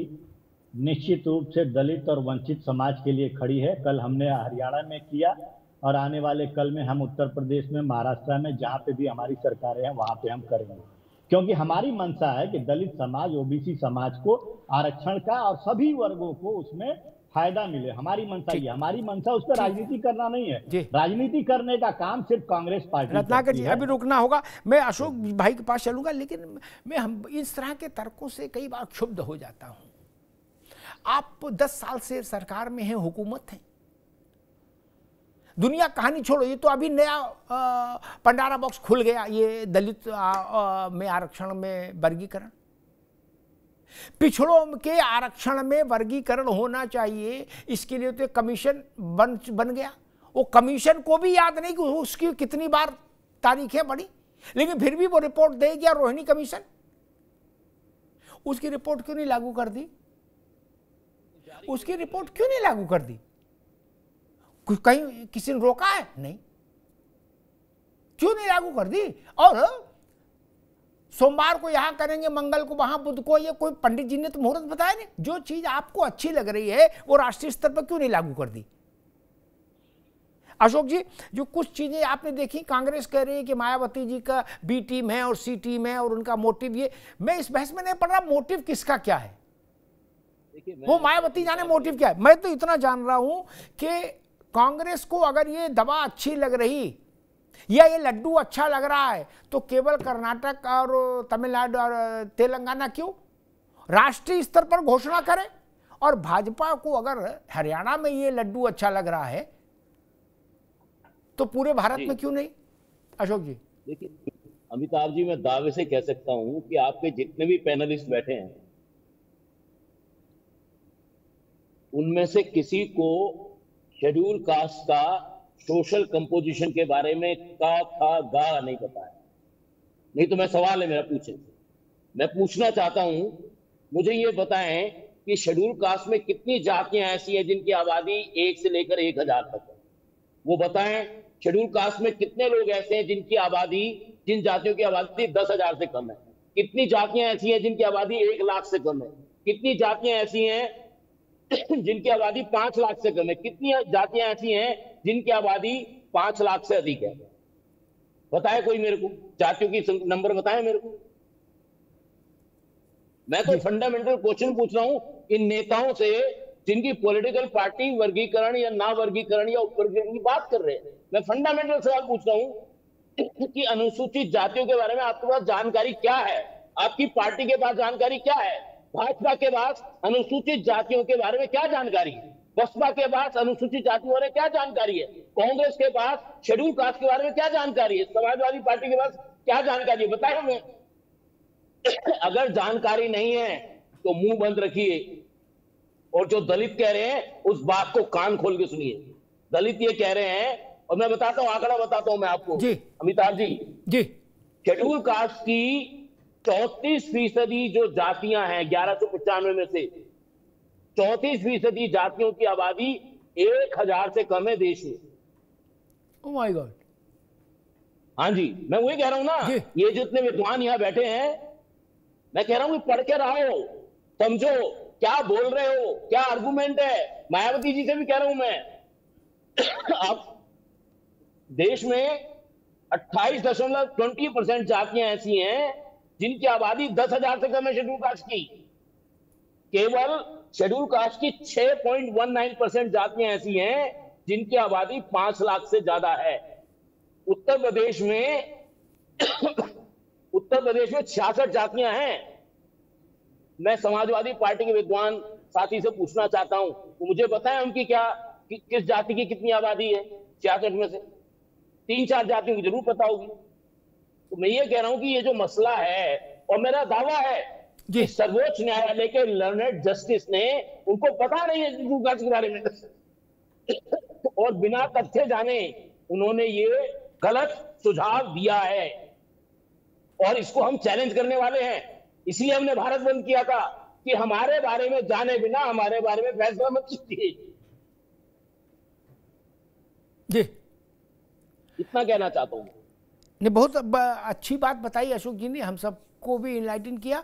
निश्चित रूप से दलित और वंचित समाज के लिए खड़ी है। कल हमने हरियाणा में किया और आने वाले कल में हम उत्तर प्रदेश में महाराष्ट्र में जहाँ पे भी हमारी सरकारें हैं वहाँ पे हम करेंगे। क्योंकि हमारी मंशा है कि दलित समाज ओबीसी समाज को आरक्षण का और सभी वर्गों को उसमें फ़ायदा मिले। हमारी मंशा ये हमारी मंशा उस पर राजनीति करना नहीं है। राजनीति करने का काम सिर्फ़ कांग्रेस पार्टी
रत्नाकर जी अभी रुकना होगा। मैं अशोक भाई के पास चलूँगा लेकिन मैं हम इस तरह के तर्कों से कई बार क्षुब्ध हो जाता हूँ। आप दस साल से सरकार में हैं हुकूमत है। दुनिया कहानी छोड़ो ये तो अभी नया पंडारा बॉक्स खुल गया ये दलित आ, आ, में आरक्षण में वर्गीकरण। पिछड़ों के आरक्षण में वर्गीकरण होना चाहिए इसके लिए तो कमीशन बन बन गया। वो कमीशन को भी याद नहीं कि उसकी कितनी बार तारीखें बढ़ी लेकिन फिर भी वो रिपोर्ट दे गया रोहिणी कमीशन उसकी रिपोर्ट क्यों नहीं लागू कर दी? उसकी रिपोर्ट क्यों नहीं लागू कर दी? कहीं किसी ने रोका है? नहीं। क्यों नहीं लागू कर दी? और सोमवार को यहाँ करेंगे मंगल को वहाँ बुद्ध को ये कोई पंडित जी ने तो मुहूर्त बताया नहीं। जो चीज़ आपको अच्छी लग रही है वो राष्ट्रीय स्तर पर क्यों नहीं लागू कर दी? अशोक जी जो कुछ चीज़ें आपने देखी कांग्रेस कह रही है कि मायावती जी का बी टीम है और सी टीम है और उनका मोटिव ये। मैं इस बहस में नहीं पढ़ रहा मोटिव किसका क्या है? वो मायावती जाने मोटिव क्या है? मैं तो इतना जान रहा हूँ कि कांग्रेस को अगर ये दवा अच्छी लग रही या ये लड्डू अच्छा लग रहा है तो केवल कर्नाटक और तमिलनाडु और तेलंगाना क्यों? राष्ट्रीय स्तर पर घोषणा करें। और भाजपा को अगर हरियाणा में ये लड्डू अच्छा लग रहा है तो पूरे भारत में क्यों नहीं? अशोक जी।
देखिए अमिताभ जी मैं दावे से कह सकता हूँ कि आपके जितने भी पैनलिस्ट बैठे हैं उनमें से किसी को शेड्यूल कास्ट का सोशल कंपोजिशन के बारे में का था, गा नहीं पता है। नहीं तो मैं सवाल है मेरा पूछे मैं पूछना चाहता हूँ, मुझे ये बताएँ कि शेड्यूल कास्ट में कितनी जातियाँ ऐसी हैं जिनकी आबादी एक से लेकर एक हज़ार तक है? वो बताएँ शेड्यूल कास्ट में कितने लोग ऐसे हैं जिनकी आबादी, जिन जातियों की आबादी दस हज़ार से कम है? कितनी जातियाँ ऐसी हैं जिनकी आबादी एक लाख से कम है? कितनी जातियाँ ऐसी हैं जिनकी आबादी पाँच लाख से कम है। कितनी जातियाँ ऐसी हैं जिनकी आबादी पाँच लाख से अधिक है? बताए कोई मेरे को। जातियों की नंबर बताए मेरे को। मैं तो फंडामेंटल क्वेश्चन पूछ रहा हूँ। इन नेताओं से जिनकी पॉलिटिकल पार्टी वर्गीकरण या ना वर्गीकरण या उपवर्गीकरण की बात कर रहे हैं। मैं फंडामेंटल सवाल पूछ रहा हूँ कि अनुसूचित जातियों के बारे में आपके पास जानकारी क्या है? आपकी पार्टी के पास जानकारी क्या है? भाजपा के पास अनुसूचित जातियों के बारे में क्या जानकारी है? बसपा के पास अनुसूचित जातियों बारे क्या जानकारी है? कांग्रेस के पास शेड्यूल कास्ट के बारे में क्या जानकारी है? समाजवादी पार्टी के पास क्या जानकारी है? बताए हमें। अगर जानकारी नहीं है तो मुँह बंद रखिए। और जो दलित कह रहे हैं उस बात को कान खोल के सुनिए। दलित ये कह रहे हैं और मैं बताता हूँ आंकड़ा बताता हूँ मैं आपको।
जी।
अमिताभ जी।
जी।
शेड्यूल कास्ट की चौतीस फ़ीसदी जो जातियाँ हैं ग्यारह सौ पचानवे में से चौतीस फ़ीसदी जातियों की आबादी एक हज़ार से कम है देश में।
ओ माय गॉड
हाँ जी मैं वही कह रहा हूँ ना
जी।
ये जितने विद्वान यहाँ बैठे हैं मैं कह रहा हूँ कि पढ़ के रहो समझो क्या बोल रहे हो क्या आर्गुमेंट है मायावती जी से भी कह रहा हूँ मैं। आप देश में अट्ठाईस दशमलव ट्वेंटी परसेंट जातियाँ ऐसी हैं जिनकी आबादी दस हज़ार से कम है शेड्यूल कास्ट की। केवल शेड्यूल कास्ट की 6.19 परसेंट जातियाँ ऐसी हैं जिनकी आबादी पाँच लाख से ज़्यादा है। उत्तर प्रदेश में उत्तर प्रदेश में छियासठ जातियाँ हैं। मैं समाजवादी पार्टी के विद्वान साथी से पूछना चाहता हूँ तो मुझे बताएँ उनकी क्या कि, किस जाति की कितनी आबादी है? छियासठ में से। तीन चार जातियों की ज़रूर पता होगी। तो मैं ये कह रहा हूँ कि ये जो मसला है और मेरा दावा है
जी।
कि सर्वोच्च न्यायालय के लर्नेड जस्टिस ने उनको पता नहीं है शेड्यूल के बारे में। और बिना तथ्य जाने उन्होंने ये गलत सुझाव दिया है और इसको हम चैलेंज करने वाले हैं। इसलिए हमने भारत बंद किया था कि हमारे बारे में जाने बिना हमारे बारे में फैसला मत कीजिए।
जी।
इतना कहना चाहता हूँ।
ने बहुत अच्छी बात बताई अशोक जी ने हम सबको भी इनलाइटन किया।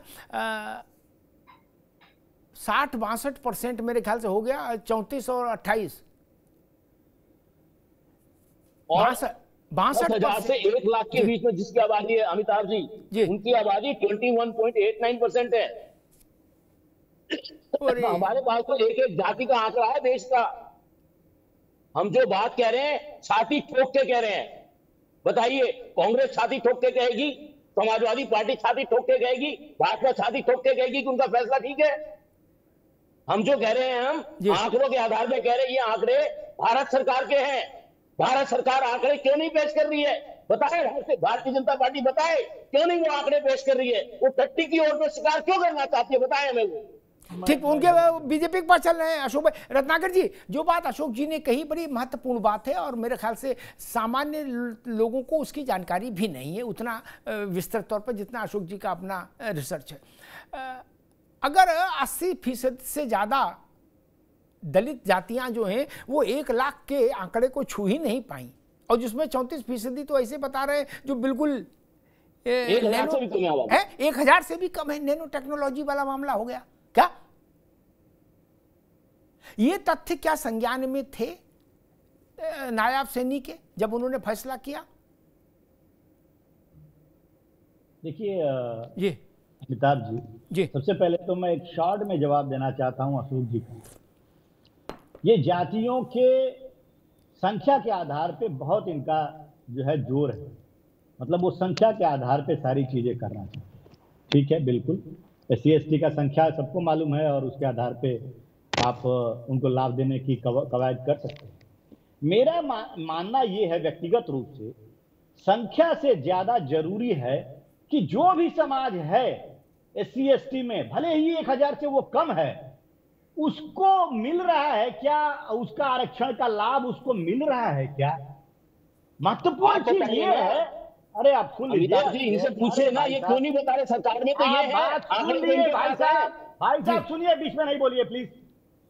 साठ बासठ परसेंट मेरे ख्याल से हो गया चौंतीस और अट्ठाईस।
और
बासठ
हज़ार से एक लाख के बीच में जिसकी आबादी है अमिताभ जी,
जी।
उनकी आबादी 21.89 परसेंट है। हमारे पास तो एक एक जाति का आंकड़ा है देश का। हम जो बात कह रहे हैं छाती ठोक के कह रहे हैं। बताइए कांग्रेस छाती ठोक के कहेगी समाजवादी पार्टी छाती ठोक के कहेगी भाजपा छाती ठोक के कहेगी कि उनका फैसला ठीक है? हम जो कह रहे हैं हम आंकड़ों के आधार पे कह रहे हैं ये आंकड़े भारत सरकार के हैं। भारत सरकार आंकड़े क्यों नहीं पेश कर रही है? बताए भारतीय भारतीय जनता पार्टी बताए क्यों नहीं वो आंकड़े पेश कर रही है? वो टट्टी की ओर में शिकार क्यों करना चाहती है? बताए हमें वो।
ठीक उनके बीजेपी के पास चल रहे हैं अशोक भाई। रत्नाकर जी जो बात अशोक जी ने कही बड़ी महत्वपूर्ण बात है और मेरे ख्याल से सामान्य लोगों को उसकी जानकारी भी नहीं है उतना विस्तृत तौर पर जितना अशोक जी का अपना रिसर्च है। अगर 80 फ़ीसद से ज़्यादा दलित जातियाँ जो हैं वो एक लाख के आंकड़े को छू ही नहीं पाई और जिसमें चौंतीस फ़ीसदी तो ऐसे बता रहे हैं जो बिल्कुल
एक हज़ार से भी कम है
नैनो टेक्नोलॉजी वाला मामला हो गया। क्या? ये तथ्य क्या संज्ञान में थे नायाब सैनी के जब उन्होंने फैसला किया?
देखिए
जी।
अमिताभ जी
जी।
सबसे पहले तो मैं एक शॉर्ट में जवाब देना चाहता हूँ अशोक जी को। ये जातियों के संख्या के आधार पे बहुत इनका जो है ज़ोर है। मतलब वो संख्या के आधार पे सारी चीज़ें करना चाहते हैं। ठीक है बिल्कुल। एस सी का संख्या सबको मालूम है और उसके आधार पे आप उनको लाभ देने की कवायद कर सकते हैं मेरा मा, मानना ये है व्यक्तिगत रूप से संख्या से ज़्यादा ज़रूरी है कि जो भी समाज है एस सी में भले ही एक हज़ार से वो कम है उसको मिल रहा है क्या उसका आरक्षण का लाभ उसको मिल रहा है क्या महत्वपूर्ण
तो
चीज़ ये। है अरे आप सुन लीजिए।
अमिताभ जी इनसे पूछे ना ये क्यों नहीं बता रहे सरकार में तो ये
बात
तो
लीजिए
इनके
भाई साहब। भाई साहब सुनिए बीच में नहीं बोलिए प्लीज़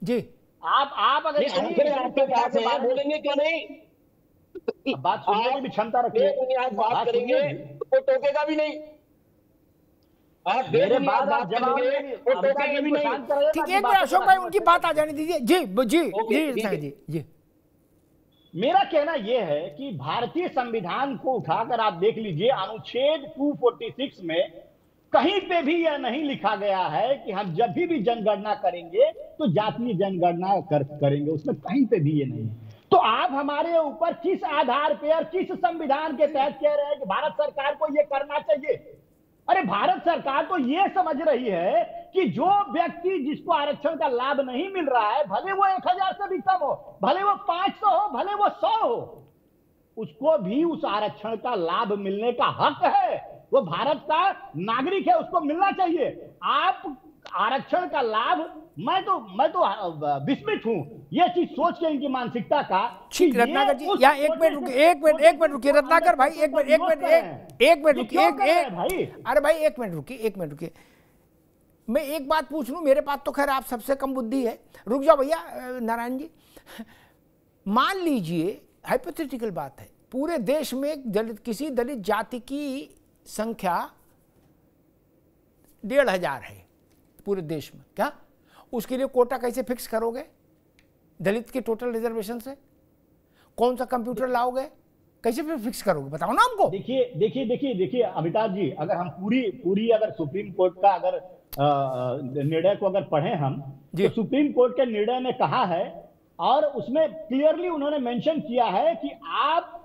जी।
आप आप अगर
आपके पास है
बात-
बोलेंगे क्यों नहीं?
बात सुनने की भी क्षमता रखिए।
बात
बात
करेंगे। तो टोकेगा भी नहीं।
मेरे बाद आप जवाब
तो टोकेगा भी नहीं।
ठीक है
बात
अशोक भाई उनकी बात आ जाने दीजिए। जी जी जी
है।
जी जी।
मेरा कहना यह है कि भारतीय संविधान को उठाकर आप देख लीजिए अनुच्छेद 246 में कहीं पे भी यह नहीं लिखा गया है कि हम जब भी भी जनगणना करेंगे तो जातीय जनगणना कर, करेंगे। उसमें कहीं पे भी ये नहीं तो आप हमारे ऊपर किस आधार पे और किस संविधान के तहत कह रहे हैं कि भारत सरकार को यह करना चाहिए? अरे भारत सरकार तो ये समझ रही है कि जो व्यक्ति जिसको आरक्षण का लाभ नहीं मिल रहा है भले वो एक हज़ार से भी कम हो भले वो पाँच सौ हो भले वो सौ हो उसको भी उस आरक्षण का लाभ मिलने का हक है। वो भारत का नागरिक है उसको मिलना चाहिए। आप आरक्षण का लाभ मैं तो मैं तो विस्मित हूँ। ये चीज़ सोच के इनकी मानसिकता का
ठीक रत्नाकर जी यहाँ एक मिनट रुकिए एक मिनट एक मिनट रुकिए रत्नाकर भाई एक मिनट एक मिनट एक मिनट रुकिए एक अरे भाई एक मिनट रुकिए एक मिनट रुकिए। मैं एक बात पूछ लूँ मेरे पास तो खैर आप सबसे कम बुद्धि है। रुक जाओ भैया नारायण जी। मान लीजिए हाइपोथेटिकल बात है पूरे देश में दलित किसी दलित जाति की संख्या डेढ़ हज़ार है पूरे देश में। क्या? उसके लिए कोटा कैसे फिक्स करोगे? दलित के टोटल रिजर्वेशन से कौन सा कंप्यूटर लाओगे? कैसे फिर फिक्स करोगे? बताओ ना हमको।
देखिए देखिए देखिए देखिए अमिताभ जी अगर हम पूरी पूरी अगर सुप्रीम कोर्ट का अगर निर्णय को अगर पढ़े हम तो सुप्रीम कोर्ट के निर्णय में कहा है और उसमें क्लियरली उन्होंने मेंशन किया है कि आप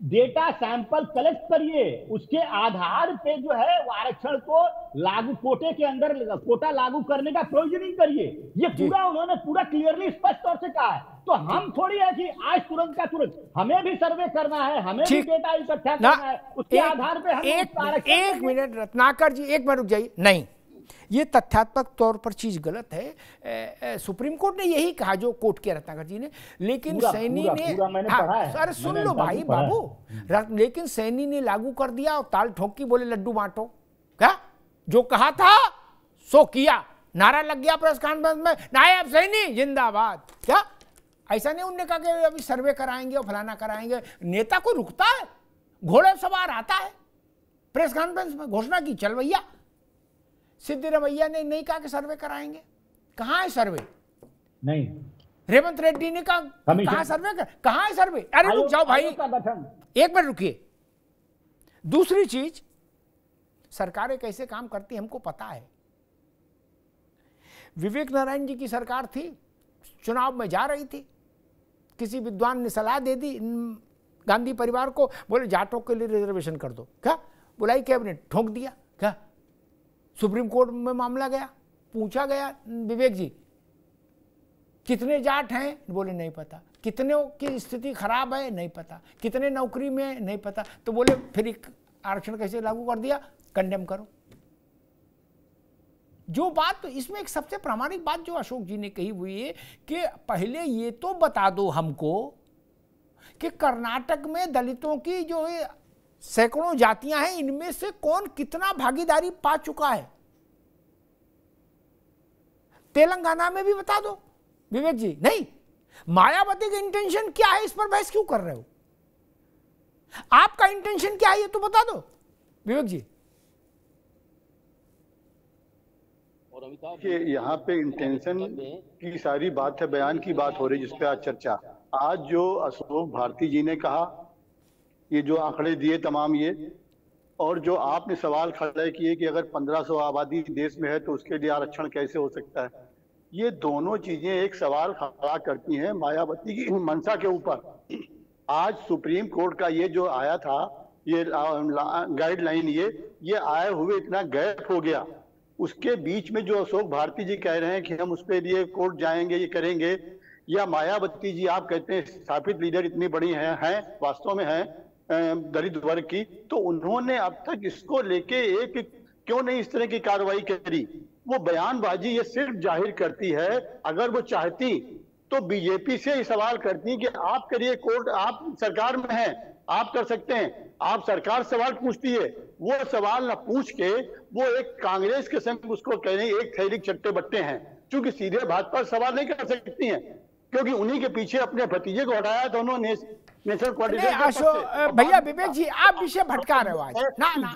डेटा सैंपल कलेक्ट करिए उसके आधार पे जो है वो आरक्षण को लागू कोटे के अंदर कोटा लागू करने का प्रोविजनिंग करिए। ये पूरा उन्होंने पूरा क्लियरली स्पष्ट तौर से कहा है। तो हम थोड़ी है कि आज तुरंत का तुरंत हमें भी सर्वे करना है हमें भी डेटा इकट्ठा करना है उसके आधार पे हम
एक, एक मिनट रत्नाकर जी एक मिनट रुक जाइए। नहीं। ये तथ्यात्मक तौर पर चीज़ गलत है। ए, ए, सुप्रीम कोर्ट ने यही कहा जो कोर्ट किया रत्नाकर जी ने। लेकिन सैनी ने हाँ, अरे सुन लो भाई बाबू। लेकिन सैनी ने लागू कर दिया और ताल ठोक की बोले लड्डू बांटो। क्या? जो कहा था सो किया। नारा लग गया प्रेस कॉन्फ्रेंस में। नायब सैनी जिंदाबाद। क्या? ऐसा नहीं उनने कहा कि अभी सर्वे कराएँगे और फलाना कराएँगे। नेता को रुकता है? घोड़े सवार आता है? प्रेस कॉन्फ्रेंस में घोषणा की चल भैया। सिद्धिरमैया ने नहीं कहा कि सर्वे कराएँगे? कहा है सर्वे?
नहीं।
रेवंत रेड्डी ने कहा कहा सर्वे कर? कहा है सर्वे? अरे रुक जाओ भाई। एक मिनट रुकिए। दूसरी चीज़ सरकारें कैसे काम करती हमको पता है। विवेक नारायण जी की सरकार थी चुनाव में जा रही थी। किसी विद्वान ने सलाह दे दी गांधी परिवार को बोले जाटों के लिए रिजर्वेशन कर दो। क्या? बुलाई कैबिनेट ठोंक दिया। सुप्रीम कोर्ट में मामला गया, पूछा गया, विवेक जी, कितने जाट हैं? बोले, नहीं पता। कितने की स्थिति खराब है? नहीं पता। कितने नौकरी में नहीं पता। तो बोले, फिर आरक्षण कैसे लागू कर दिया? कंडेम करो। जो बात तो इसमें एक सबसे प्रामाणिक बात जो अशोक जी ने कही हुई है कि पहले ये तो बता दो हमको कि कर्नाटक में दलितों की जो सैकड़ों जातियाँ हैं इनमें से कौन कितना भागीदारी पा चुका है? तेलंगाना में भी बता दो। विवेक जी नहीं। मायावती का इंटेंशन क्या है? इस पर बहस क्यों कर रहे हो? आपका इंटेंशन क्या है ये तो बता दो। विवेक जी।
कि यहाँ पे इंटेंशन की सारी बात है बयान की बात हो रही है जिसपे आज चर्चा। आज जो अशोक भारती जी ने कहा ये जो आंकड़े दिए तमाम ये, और जो आपने सवाल खड़े किए कि अगर 1500 आबादी देश में है तो उसके लिए आरक्षण कैसे हो सकता है, ये दोनों चीज़ें एक सवाल खड़ा करती हैं मायावती की मनसा के ऊपर। आज सुप्रीम कोर्ट का ये जो आया था, ये गाइडलाइन ये ये आए हुए इतना गैप हो गया। उसके बीच में जो अशोक भारती जी कह रहे हैं कि हम उस पर लिए कोर्ट जाएँगे, ये करेंगे, या मायावती जी आप कहते हैं स्थापित लीडर इतनी बड़ी हैं हैं, वास्तव में हैं दलित वर्ग की तो उन्होंने अब तक इसको लेके एक क्यों नहीं इस तरह की कार्रवाई करी? वो बयानबाजी ये सिर्फ़ ज़ाहिर करती है, अगर वो चाहती तो बीजेपी से ही सवाल करती कि आप करिए कोर्ट, आप सरकार में हैं, आप कर सकते हैं। आप सरकार सवाल पूछती है, वो सवाल ना पूछ के वो एक कांग्रेस के संग उसको कह रही एक थैली चट्टे बट्टे हैं क्योंकि सीधे भाजपा सवाल नहीं कर सकती हैं। क्योंकि उन्हीं के पीछे अपने भतीजे को हटाया तो उन्होंने
भैया विवेक जी आप विषय भटका रहे हो आज। ना ना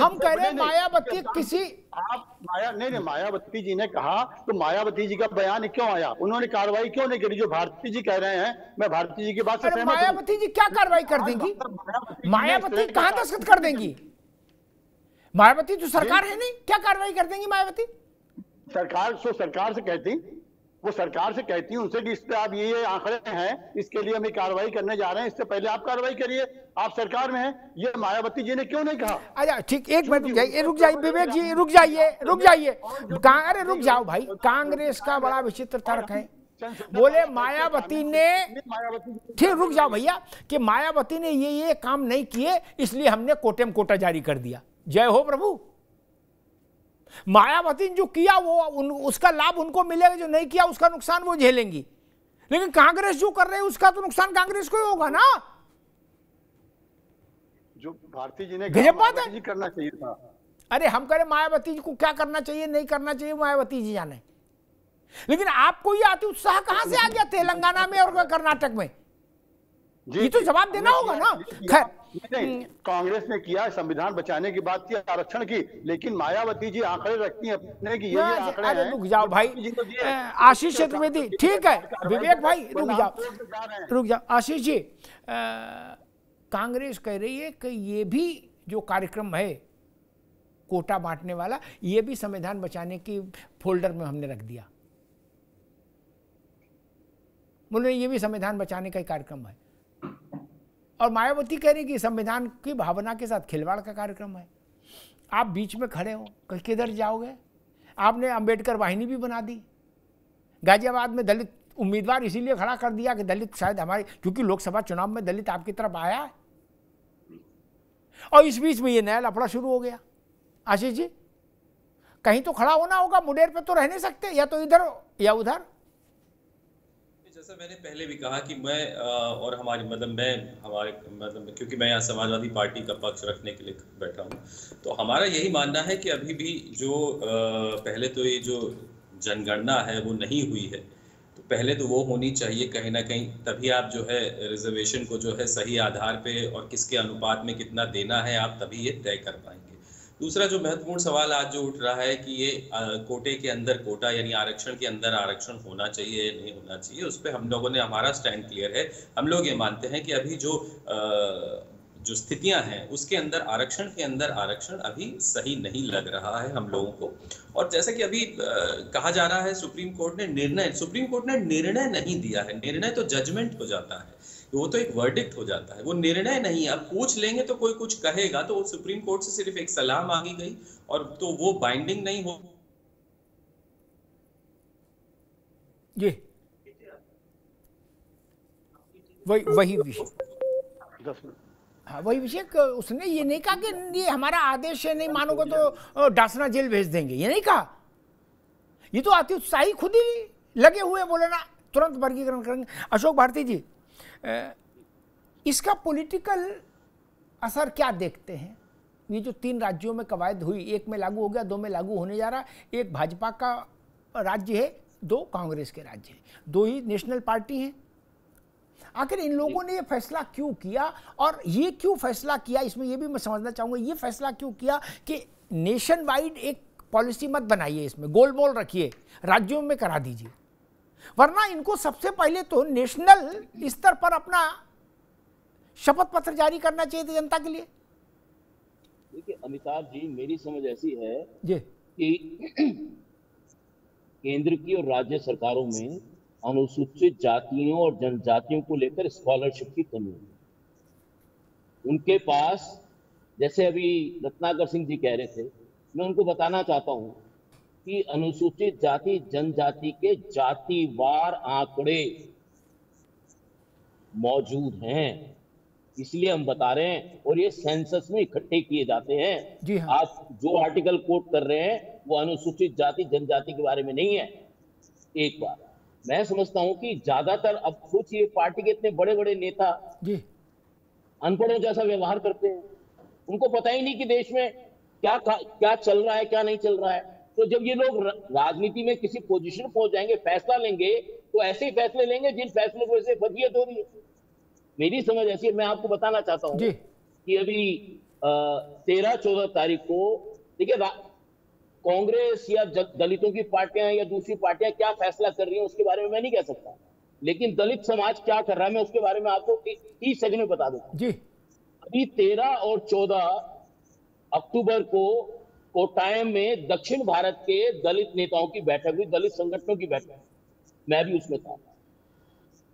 हम कह रहे हैं मायावती किसी
आप माया नहीं नहीं मायावती जी ने कहा तो मायावती जी का बयान क्यों आया? उन्होंने कार्रवाई क्यों नहीं करी? जो भारती जी कह रहे हैं मैं भारती जी की बात
से मायावती जी क्या कार्रवाई कर देंगी? मायावती कहाँ दस्खत कर देंगी? मायावती तो सरकार है नहीं? क्या कार्रवाई कर देंगी मायावती?
सरकार सो सरकार से कहती वो सरकार से कहती है उनसे कि इस पे आप ये ये आंकड़े हैं इसके लिए हम कार्रवाई करने जा रहे हैं इससे पहले आप कार्रवाई करिए। आप सरकार में हैं ये मायावती जी ने क्यों नहीं कहा?
अच्छा ठीक एक मिनट रुक जाइए रुक जाइए विवेक जी रुक जाइए रुक जाइए। अरे रुक जाओ भाई कांग्रेस का बड़ा विचित्र तर्क है। बोले मायावती ने ठीक रुक जाओ भैया कि मायावती ने ये ये काम नहीं किए इसलिए हमने कोटेम कोटा जारी कर दिया। जय हो प्रभु। मायावती ने जो किया वो उन, उसका लाभ उनको मिलेगा जो नहीं किया उसका नुकसान वो झेलेंगी। लेकिन कांग्रेस जो कर रहे हैं उसका तो नुकसान कांग्रेस को ही होगा ना?
जो भारती जी ने
गजब
जी करना चाहिए था।
अरे हम करें मायावती जी को क्या करना चाहिए नहीं करना चाहिए मायावती जी जाने। लेकिन आपको ये आती उत्साह कहाँ से आ गया तेलंगाना में और कर्नाटक में?
जी
ये तो जवाब देना होगा ना। खैर।
नहीं कांग्रेस ने किया संविधान बचाने की बात की आरक्षण की लेकिन मायावती जी आंकड़े रखती हैं अपने की ये आंकड़े
अरे रुक जाओ भाई।
दिए।
अ, आशीष चतुर्वेदी ठीक है विवेक भाई रुक जाओ। रुक जाओ। आशीष जी कांग्रेस कह रही है कि ये भी जो कार्यक्रम है कोटा बांटने वाला ये भी संविधान बचाने की फोल्डर में हमने रख दिया। बोले ये भी संविधान बचाने का ही कार्यक्रम है। और मायावती कह रही कि संविधान की भावना के साथ खिलवाड़ का कार्यक्रम है। आप बीच में खड़े हो कहीं किधर जाओगे? आपने अंबेडकर वाहिनी भी बना दी। गाजियाबाद में दलित उम्मीदवार इसीलिए खड़ा कर दिया कि दलित शायद हमारे, क्योंकि लोकसभा चुनाव में दलित आपकी तरफ़ आया है। और इस बीच में ये नया लफड़ा शुरू हो गया। आशीष जी, कहीं तो खड़ा होना होगा, मुडेर पे तो रह नहीं सकते, या तो इधर या उधर।
जैसा मैंने पहले भी कहा कि मैं और हमारी मतलब मैं, हमारे मतलब क्योंकि मैं यहाँ समाजवादी पार्टी का पक्ष रखने के लिए बैठा हूँ तो हमारा यही मानना है कि अभी भी जो पहले तो ये जो जनगणना है वो नहीं हुई है तो पहले तो वो होनी चाहिए कहीं ना कहीं, तभी आप जो है रिजर्वेशन को जो है सही आधार पे और किसके अनुपात में कितना देना है आप तभी ये तय कर पाएँगे दूसरा जो महत्वपूर्ण सवाल आज जो उठ रहा है कि ये कोटे के अंदर कोटा यानी आरक्षण के अंदर आरक्षण होना चाहिए या नहीं होना चाहिए उस पर हम लोगों ने हमारा स्टैंड क्लियर है। हम लोग ये मानते हैं कि अभी जो अ, जो स्थितियाँ हैं उसके अंदर आरक्षण के अंदर आरक्षण अभी सही नहीं लग रहा है हम लोगों को। और जैसा कि अभी कहा जा रहा है सुप्रीम कोर्ट ने निर्णय सुप्रीम कोर्ट ने निर्णय नहीं दिया है। निर्णय तो जजमेंट हो जाता है। वो तो एक वर्डिक्ट हो जाता है। वो निर्णय नहीं अब पूछ लेंगे तो कोई कुछ कहेगा तो वो सुप्रीम कोर्ट से सिर्फ़ एक सलाह मांगी गई और तो वो बाइंडिंग नहीं हो
जी। वही वही विषय। हाँ वही विषय उसने ये नहीं कहा कि ये हमारा आदेश है नहीं मानोगे तो डासना जेल भेज देंगे। ये नहीं कहा। ये तो अति उत्साही खुद ही लगे हुए बोले ना तुरंत वर्गीकरण करेंगे। अशोक भारती जी इसका पॉलिटिकल असर क्या देखते हैं? ये जो तीन राज्यों में कवायद हुई एक में लागू हो गया दो में लागू होने जा रहा है। एक भाजपा का राज्य है दो कांग्रेस के राज्य हैं। दो ही नेशनल पार्टी हैं। आखिर इन लोगों ने ये फैसला क्यों किया? और ये क्यों फैसला किया? इसमें ये भी मैं समझना चाहूँगा ये फैसला क्यों किया कि नेशन वाइड एक पॉलिसी मत बनाइए इसमें गोल मोल रखिए राज्यों में करा दीजिए। वरना इनको सबसे पहले तो नेशनल स्तर पर अपना शपथ पत्र जारी करना चाहिए था जनता के लिए।
देखिए अमिताभ जी मेरी समझ ऐसी है
जी।
कि केंद्र की और राज्य सरकारों में अनुसूचित जातियों और जनजातियों को लेकर स्कॉलरशिप की कमी है। उनके पास जैसे अभी रत्नाकर सिंह जी कह रहे थे मैं उनको बताना चाहता हूँ कि अनुसूचित जाति जनजाति के जातिवार आंकड़े मौजूद हैं। इसलिए हम बता रहे हैं और ये सेंसस में इकट्ठे किए जाते हैं।
जी हाँ।
आप जो आर्टिकल कोट कर रहे हैं वो अनुसूचित जाति जनजाति के बारे में नहीं है। एक बार मैं समझता हूँ कि ज़्यादातर अब सोचिए पार्टी के इतने बड़े बड़े नेता
जी।
अनपढ़ों जैसा व्यवहार करते हैं। उनको पता ही नहीं कि देश में क्या क्या चल रहा है क्या नहीं चल रहा है। तो जब ये लोग राजनीति में किसी पोजीशन पहुँच जाएँगे फैसला लेंगे तो ऐसे ही फैसले लेंगे जिन फैसलों को ऐसे फजीयत हो रही है। मेरी समझ ऐसी है मैं आपको बताना चाहता हूँ कि अभी तेरह चौदह तारीख को देखिए कांग्रेस या दलितों की पार्टियाँ या दूसरी पार्टियाँ क्या फैसला कर रही हैं उसके बारे में मैं नहीं कह सकता। लेकिन दलित समाज क्या कर रहा है मैं उसके बारे में आपको तीस सेकंड में बता दूँगा
जी।
अभी तेरह और चौदह अक्टूबर को कोटायम में दक्षिण भारत के दलित नेताओं की बैठक हुई, दलित संगठनों की बैठक मैं भी उसमें था।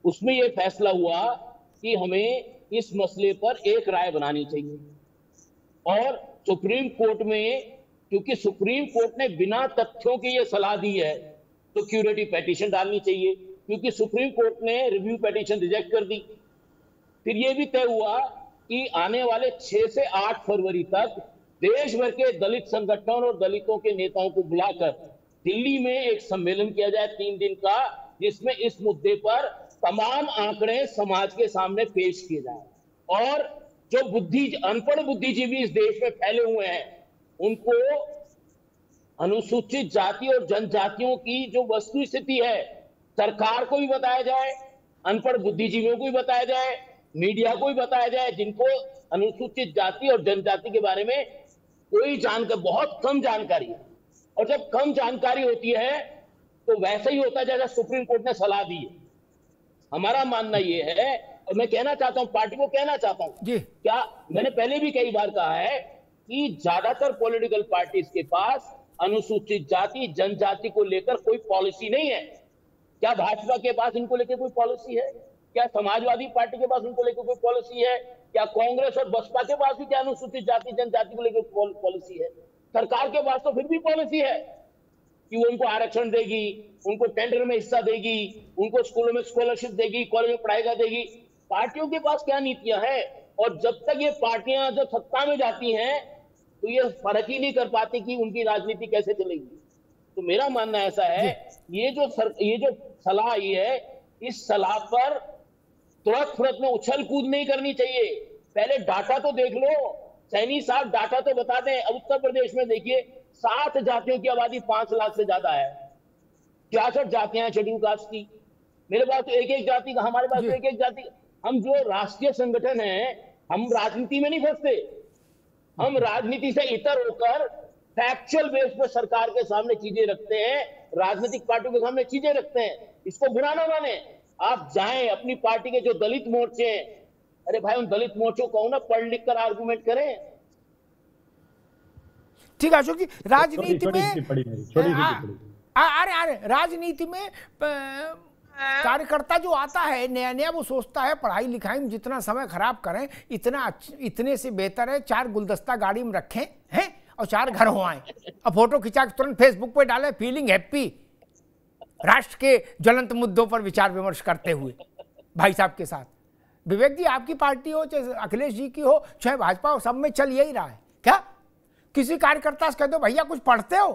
उसमें यह फैसला हुआ कि हमें इस मसले पर एक राय बनानी चाहिए। और सुप्रीम कोर्ट में, क्योंकि सुप्रीम कोर्ट ने बिना तथ्यों की यह सलाह दी है तो क्यूरेटिव पेटिशन डालनी चाहिए। क्योंकि सुप्रीम कोर्ट ने रिव्यू पेटिशन रिजेक्ट कर दी। फिर यह भी तय हुआ कि आने वाले 6 से 8 फरवरी तक देश भर के दलित संगठन और दलितों के नेताओं को बुलाकर दिल्ली में एक सम्मेलन किया जाए तीन दिन का, जिसमें इस मुद्दे पर तमाम आंकड़े समाज के सामने पेश किए जाए। और जो बुद्धि, अनपढ़ बुद्धिजीवी इस देश में फैले हुए हैं, उनको अनुसूचित जाति और जनजातियों की जो वस्तु स्थिति है, सरकार को भी बताया जाए, अनपढ़ बुद्धिजीवियों को भी बताया जाए, मीडिया को भी बताया जाए, जिनको अनुसूचित जाति और जनजाति के बारे में कोई जानकर बहुत कम जानकारी है। और जब कम जानकारी होती है तो वैसे ही होता है जैसा सुप्रीम कोर्ट ने सलाह दी है। हमारा मानना यह है और मैं कहना चाहता हूँ पार्टी को कहना चाहता हूँ।
जी।
क्या मैंने पहले भी कई बार कहा है कि ज़्यादातर पॉलिटिकल पार्टीज़ के पास अनुसूचित जाति जनजाति को लेकर कोई पॉलिसी नहीं है। क्या भाजपा के पास इनको लेकर कोई पॉलिसी है? क्या समाजवादी पार्टी के पास उनको लेकर कोई पॉलिसी है? क्या कांग्रेस और बसपा के पास भी क्या अनुसूचित जाति जनजाति को लेकर पॉलिसी है? सरकार के पास तो फिर भी पॉलिसी है कि वो उनको आरक्षण देगी उनको टेंडर में हिस्सा देगी उनको स्कूलों में स्कॉलरशिप देगी कॉलेज में पढ़ाई देगी। पार्टियों के पास क्या नीतियाँ हैं? और जब तक ये पार्टियाँ जब सत्ता में जाती हैं तो ये फ़र्क ही नहीं कर पाती कि उनकी राजनीति कैसे चलेगी। तो मेरा मानना ऐसा है ये जो सर, ये जो सलाह आई है इस सलाह पर तुरंत तुरंत में उछल कूद नहीं करनी चाहिए। पहले डाटा तो देख लो। सैनी साहब डाटा तो बता दें अब उत्तर प्रदेश में देखिए सात जातियों की आबादी पाँच लाख से ज़्यादा है। छियासठ जातियाँ हैं शेड्यूल कास्ट की। मेरे पास तो एक एक जाति का हमारे पास तो एक एक जाति। हम जो राष्ट्रीय संगठन है हम राजनीति में नहीं फंसते। हम राजनीति से इतर होकर फैक्चुअल बेस पर सरकार के सामने चीज़ें रखते हैं। राजनीतिक पार्टियों के सामने चीज़ें रखते हैं। इसको बुरा ना माने। आप जाएँ अपनी पार्टी के जो दलित मोर्चे हैं। अरे भाई उन दलित मोर्चों को ना पढ़ लिख कर। आर्गूमेंट करें
ठीक है अशोक जी राजनीति में अरे अरे राजनीति में कार्यकर्ता जो आता है नया नया वो सोचता है पढ़ाई लिखाई में जितना समय खराब करें इतना इतने से बेहतर है चार गुलदस्ता गाड़ी में रखें हैं और चार घर हो आए। और फ़ोटो खिंचा के तुरंत फेसबुक पे डालें फीलिंग हैप्पी राष्ट्र के ज्वलंत मुद्दों पर विचार विमर्श करते हुए, भाई साहब के साथ। विवेक जी, आपकी पार्टी हो, चाहे अखिलेश जी की हो, चाहे भाजपा हो, सब में चल यही रहा है। क्या? किसी कार्यकर्ता से कह दो, भैया, कुछ पढ़ते हो?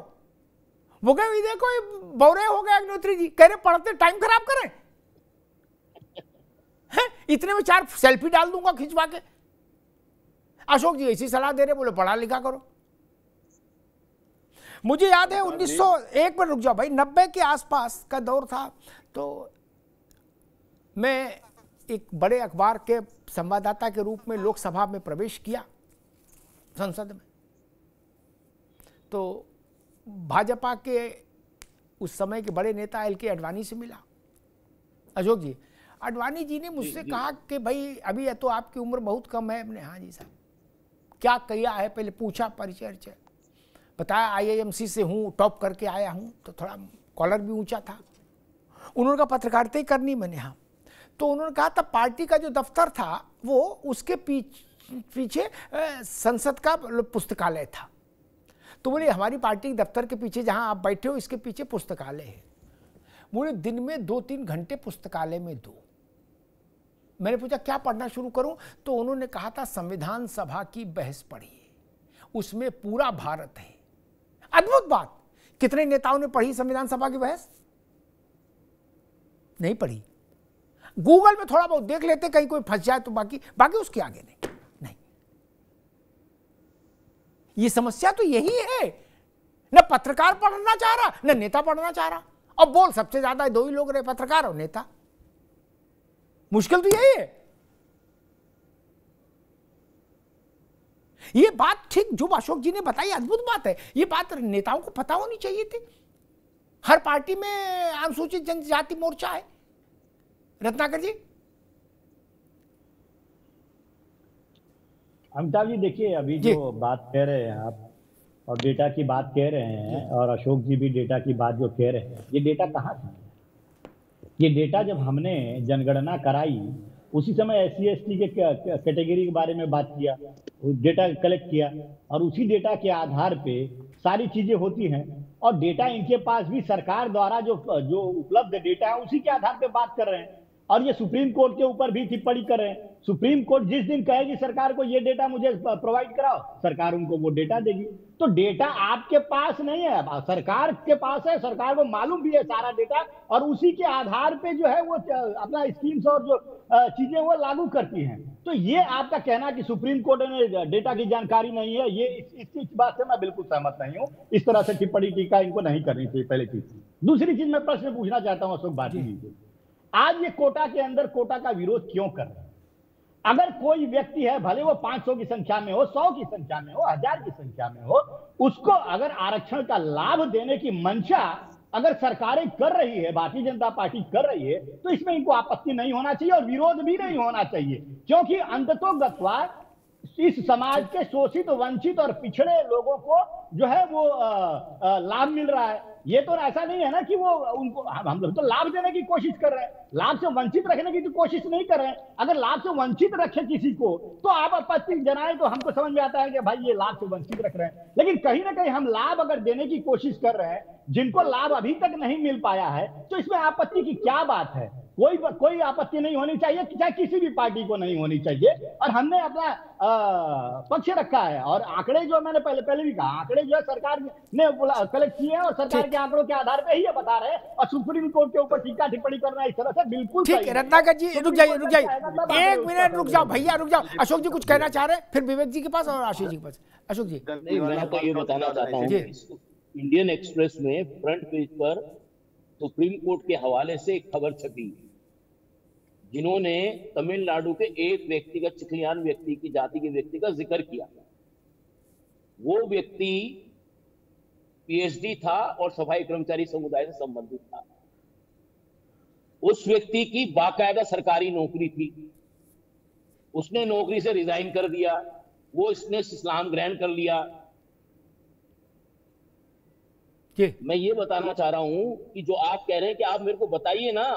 वो कहे देखो बौरे हो गए अग्निहोत्री जी। कह रहे, पढ़ते, टाइम खराब करें। इतने में चार सेल्फी डाल दूँगा खिंचवा के। अशोक जी, ऐसी सलाह दे रहे, बोले, पढ़ा लिखा करो। मुझे याद है 1901 में रुक जाओ भाई नब्बे के आसपास का दौर था। तो मैं एक बड़े अखबार के संवाददाता के रूप में लोकसभा में प्रवेश किया संसद में। तो भाजपा के उस समय के बड़े नेता एल के अडवाणी से मिला। अशोक जी अडवाणी जी ने मुझसे कहा कि भाई अभी तो आपकी उम्र बहुत कम है। अपने हाँ जी साहब क्या किया है? पहले पूछा परिचय बताया आईआईएमसी से हूँ टॉप करके आया हूँ तो थोड़ा कॉलर भी ऊँचा था। उन्होंने कहा, पत्रकारिता ही करनी मैंने हाँ। तो उन्होंने कहा था पार्टी का जो दफ्तर था, वो उसके पीछे पीछे संसद का पुस्तकालय था। तो बोले, हमारी पार्टी के दफ्तर के पीछे जहाँ आप बैठे हो, इसके पीछे पुस्तकालय है। बोले, दिन में दो तीन घंटे पुस्तकालय में दो। मैंने पूछा, क्या पढ़ना शुरू करूँ? तो उन्होंने कहा था, संविधान सभा की बहस पढ़िए। उसमें पूरा भारत है। अद्भुत बात। कितने नेताओं ने पढ़ी संविधान सभा की बहस? नहीं पढ़ी। गूगल में थोड़ा बहुत देख लेते, कहीं कोई फंस जाए तो बाकी बाकी उसके आगे नहीं। नहीं। ये समस्या तो यही है। न पत्रकार पढ़ना चाह रहा, न नेता पढ़ना चाह रहा। और बोल, सबसे ज़्यादा दो ही लोग रहे, पत्रकार और नेता। मुश्किल तो यही है। ये बात ठीक जो अशोक जी ने बताई अद्भुत बात है। ये बात नेताओं को पता होनी चाहिए थी। हर पार्टी में अनुसूचित जनजाति मोर्चा है। रत्नाकर जी?
अमिताभ जी देखिए अभी जो। बात कह रहे हैं आप और डेटा की बात कह रहे हैं और अशोक जी भी डेटा की बात जो कह रहे हैं ये डेटा कहाँ था? ये डेटा जब हमने जनगणना कराई उसी समय एस सी के कैटेगरी के बारे में बात किया डेटा कलेक्ट किया, और उसी डेटा के आधार पे सारी चीज़ें होती हैं। और डेटा इनके पास भी सरकार द्वारा जो जो उपलब्ध डेटा है, उसी के आधार पे बात कर रहे हैं। और ये सुप्रीम कोर्ट के ऊपर भी टिप्पणी कर। रहे हैं सुप्रीम कोर्ट जिस दिन कहेगी सरकार को ये डेटा मुझे प्रोवाइड कराओ सरकार उनको वो डेटा देगी। तो डेटा आपके पास नहीं है। सरकार के पास है सरकार को मालूम भी है सारा डेटा और उसी के आधार पे जो है वो अपना स्कीम्स और जो चीज़ें वो लागू करती हैं। तो ये आपका कहना कि सुप्रीम कोर्ट ने डेटा की जानकारी नहीं है ये इस, इस बात से मैं बिल्कुल सहमत नहीं हूँ। इस तरह से टिप्पणी टीका इनको नहीं करनी चाहिए पहले चीज़ दूसरी चीज़ मैं प्रश्न पूछना चाहता हूँ अशोक बाटी जी। से आज ये कोटा के अंदर कोटा का विरोध क्यों कर रहे हैं? अगर कोई व्यक्ति है, भले वो 500 की संख्या में हो 100 की संख्या में हो, हज़ार की संख्या में हो, उसको अगर आरक्षण का लाभ देने की मंशा अगर सरकारें कर रही है, भारतीय जनता पार्टी कर रही है तो इसमें इनको आपत्ति नहीं होना चाहिए और विरोध भी नहीं होना चाहिए। क्योंकि अंततोगत्वा इस समाज के शोषित, वंचित और पिछड़े लोगों को जो है वो लाभ मिल रहा है। ये तो ऐसा नहीं है ना कि वो उनको, हम लोग तो लाभ देने की कोशिश कर रहे हैं। लाभ से वंचित रखने की तो कोशिश नहीं कर रहे हैं। अगर लाभ से वंचित रखे किसी को तो आप आपत्ति जनाए तो हमको समझ में आता है कि भाई ये लाभ से वंचित रख रहे हैं। लेकिन कहीं ना कहीं हम लाभ अगर देने की कोशिश कर रहे हैं, जिनको लाभ अभी तक नहीं मिल पाया है तो इसमें आपत्ति की क्या बात है? कोई कोई आपत्ति नहीं होनी चाहिए, चाहे किसी भी पार्टी को नहीं होनी चाहिए। और हमने अपना पक्ष रखा है। और आंकड़े जो मैंने पहले पहले भी कहा, आंकड़े जो है सरकार ने कलेक्ट किए हैं और सरकार के आंकड़ों के आधार पे ही ये बता रहे हैं और सुप्रीम कोर्ट के ऊपर टीका टिप्पणी करना इस तरह से बिल्कुल
ठीक है रत्नाकर जी रुक जाइए रुक जाइए। एक मिनट रुक जाओ भैया रुक जाओ। अशोक जी कुछ कहना चाह रहे हैं? फिर विवेक जी के पास और आशीष जी के पास। अशोक जी।
मैं तो ये बताना चाहता हूँ इंडियन एक्सप्रेस में फ्रंट पेज पर सुप्रीम कोर्ट के हवाले से एक खबर छपी जिन्होंने तमिलनाडु के एक व्यक्ति का चिखलियान व्यक्ति की जाति के व्यक्ति का ज़िक्र किया। वो व्यक्ति पीएचडी था और सफ़ाई कर्मचारी समुदाय से संबंधित था। उस व्यक्ति की बाकायदा सरकारी नौकरी थी। उसने नौकरी से रिजाइन कर दिया। वो इसने इस्लाम ग्रहण कर लिया। के? मैं ये बताना चाह रहा हूँ कि जो आप कह रहे हैं कि आप मेरे को बताइए ना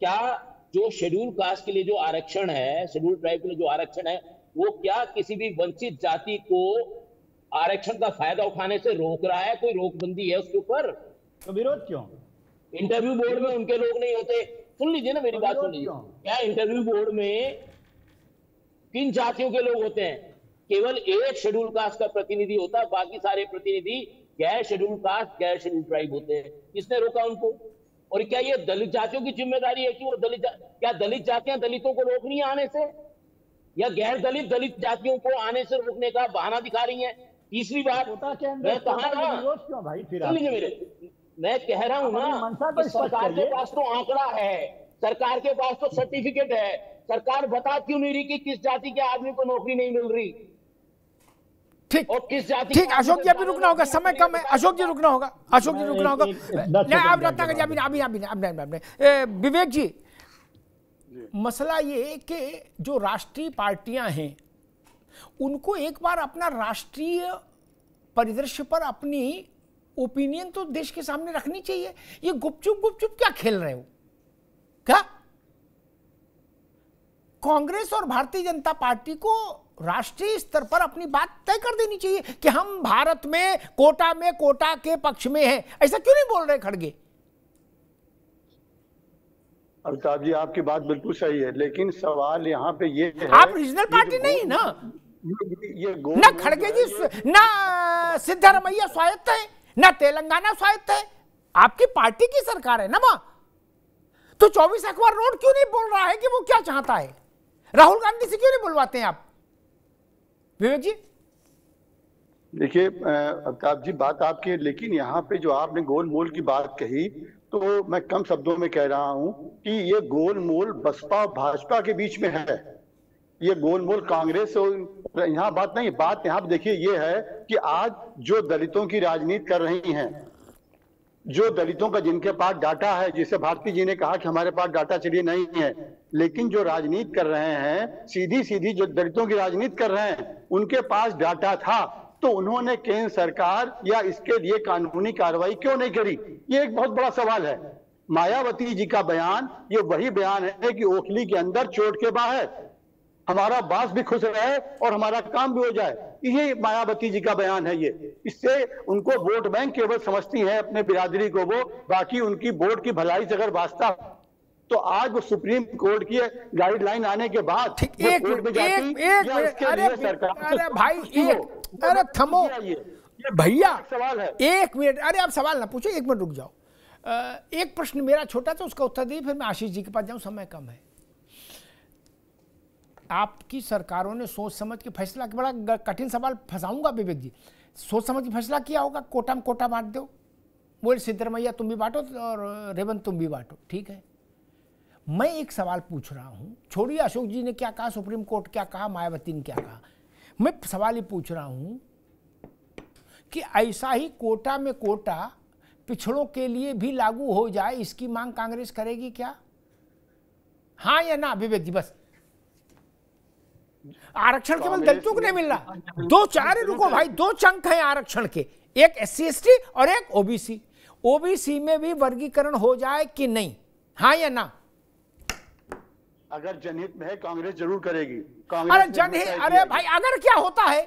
क्या जो शेड्यूल कास्ट के लिए जो आरक्षण है शेड्यूल ट्राइब के लिए जो आरक्षण है वो क्या किसी भी वंचित जाति को आरक्षण का फ़ायदा उठाने से रोक रहा है कोई रोकबंदी है उसके ऊपर?
तो विरोध क्यों?
इंटरव्यू बोर्ड में उनके लोग नहीं होते। सुन लीजिए ना मेरी तो बात सुन लीजिए। क्या? इंटरव्यू बोर्ड में किन जातियों के लोग होते हैं? केवल एक शेड्यूल कास्ट का प्रतिनिधि होता है बाकी सारे प्रतिनिधि गैर शेड्यूल कास्ट गैर शेड्यूल ट्राइब होते हैं। किसने रोका उनको? और क्या ये दलित जातियों की ज़िम्मेदारी है कि वो दलित क्या दलित जातियाँ दलितों को रोक रही है आने से? या गैर दलित दलित जातियों को आने से रोकने का बहाना दिखा रही है? तीसरी बात मैं कहा ना क्यों भाई मेरे मैं कह रहा हूँ ना सरकार के पास तो आंकड़ा है सरकार के पास तो सर्टिफिकेट है। सरकार बता क्यों नहीं रही कि किस जाति के आदमी को नौकरी नहीं मिल रही?
ठीक। ठीक अशोक जी अभी रुकना होगा समय कम है। अशोक जी रुकना होगा। अशोक जी रुकना होगा। नहीं आप रत्ना जी अभी अभी अभी अभी विवेक जी मसला ये कि जो राष्ट्रीय पार्टियाँ हैं उनको एक बार अपना राष्ट्रीय परिदृश्य पर अपनी ओपिनियन तो देश के सामने रखनी चाहिए। ये गुपचुप गुपचुप क्या खेल रहे हो? क्या? कांग्रेस और भारतीय जनता पार्टी को राष्ट्रीय स्तर पर अपनी बात तय कर देनी चाहिए कि हम भारत में कोटा में कोटा के पक्ष में हैं। ऐसा क्यों नहीं बोल रहे खड़गे?
अमिताभ जी आपकी बात बिल्कुल सही है लेकिन सवाल यहाँ पे ये है
आप रीजनल पार्टी नहीं ना? ना खड़गे जी ना सिद्धारमैया स्वायत्त है ना तेलंगाना स्वायत्त है। आपकी पार्टी की सरकार है ना माँ? तो चौबीस अखबार रोड क्यों नहीं बोल रहा है कि वो क्या चाहता है? राहुल गांधी से क्यों नहीं बुलवाते हैं आप? विवेक जी?
देखिए अमिताभ जी बात आपकी है लेकिन यहाँ पे जो आपने गोल मोल की बात कही तो मैं कम शब्दों में कह रहा हूँ कि ये गोल मोल बसपा और भाजपा के बीच में है। ये गोल मोल कांग्रेस यहाँ बात नहीं, बात यहाँ देखिए, ये है कि आज जो दलितों की राजनीति कर रही हैं, जो दलितों का जिनके पास डाटा है, जिसे भारती जी ने कहा कि हमारे पास डाटा चलिए नहीं है, लेकिन जो राजनीति कर रहे हैं सीधी सीधी जो दलितों की राजनीति कर रहे हैं, उनके पास डाटा था तो उन्होंने केंद्र सरकार या इसके लिए कानूनी कार्रवाई क्यों नहीं करी? ये एक बहुत बड़ा सवाल है। मायावती जी का बयान, ये वही बयान है कि ओखली के अंदर चोट के बाहर हमारा बास भी खुश रहे और हमारा काम भी हो जाए। ये मायावती जी का बयान है ये। इससे उनको वोट बैंक केवल समझती है अपने बिरादरी को वो। बाकी उनकी वोट की भलाई से अगर वास्ता तो आज वो सुप्रीम कोर्ट की गाइडलाइन आने के बाद
ठीक एक
में जाती
एक
या
मिनट, अरे
लिए सरकार
अरे भाई एक अरे थमो।
ये- ये
भैया
सवाल है।
एक मिनट अरे आप सवाल ना पूछो एक मिनट रुक जाओ। एक प्रश्न मेरा छोटा था उसका उत्तर दिए फिर मैं आशीष जी के पास जाऊँ समय कम है। आपकी सरकारों ने सोच समझ के फैसला बड़ा कठिन सवाल, फंसाऊँगा विवेक जी। सोच समझ के फैसला किया होगा, कोटा में कोटा बांट दो। बोले, सिद्धरमैया, तुम भी बांटो और रेवंत, तुम भी बांटो। ठीक है। मैं एक सवाल पूछ रहा हूँ। छोड़िए, अशोक जी ने क्या कहा, सुप्रीम कोर्ट क्या कहा, मायावती ने क्या कहा? मैं सवाल ये पूछ रहा हूँ कि ऐसा ही कोटा में कोटा पिछड़ों के लिए भी लागू हो जाए, इसकी मांग कांग्रेस करेगी क्या? हाँ या ना, विवेक जी, बस। आरक्षण केवल दलितों को नहीं मिल रहा दो चार रुको भाई दो चंक है आरक्षण के। एक एस सी और एक ओबीसी ओबीसी में भी वर्गीकरण हो जाए कि नहीं? हाँ या ना?
अगर जनहित में है कांग्रेस ज़रूर करेगी। कांग्रेस
अरे
ने
जन
हमेशा
अरे भाई अगर क्या होता है?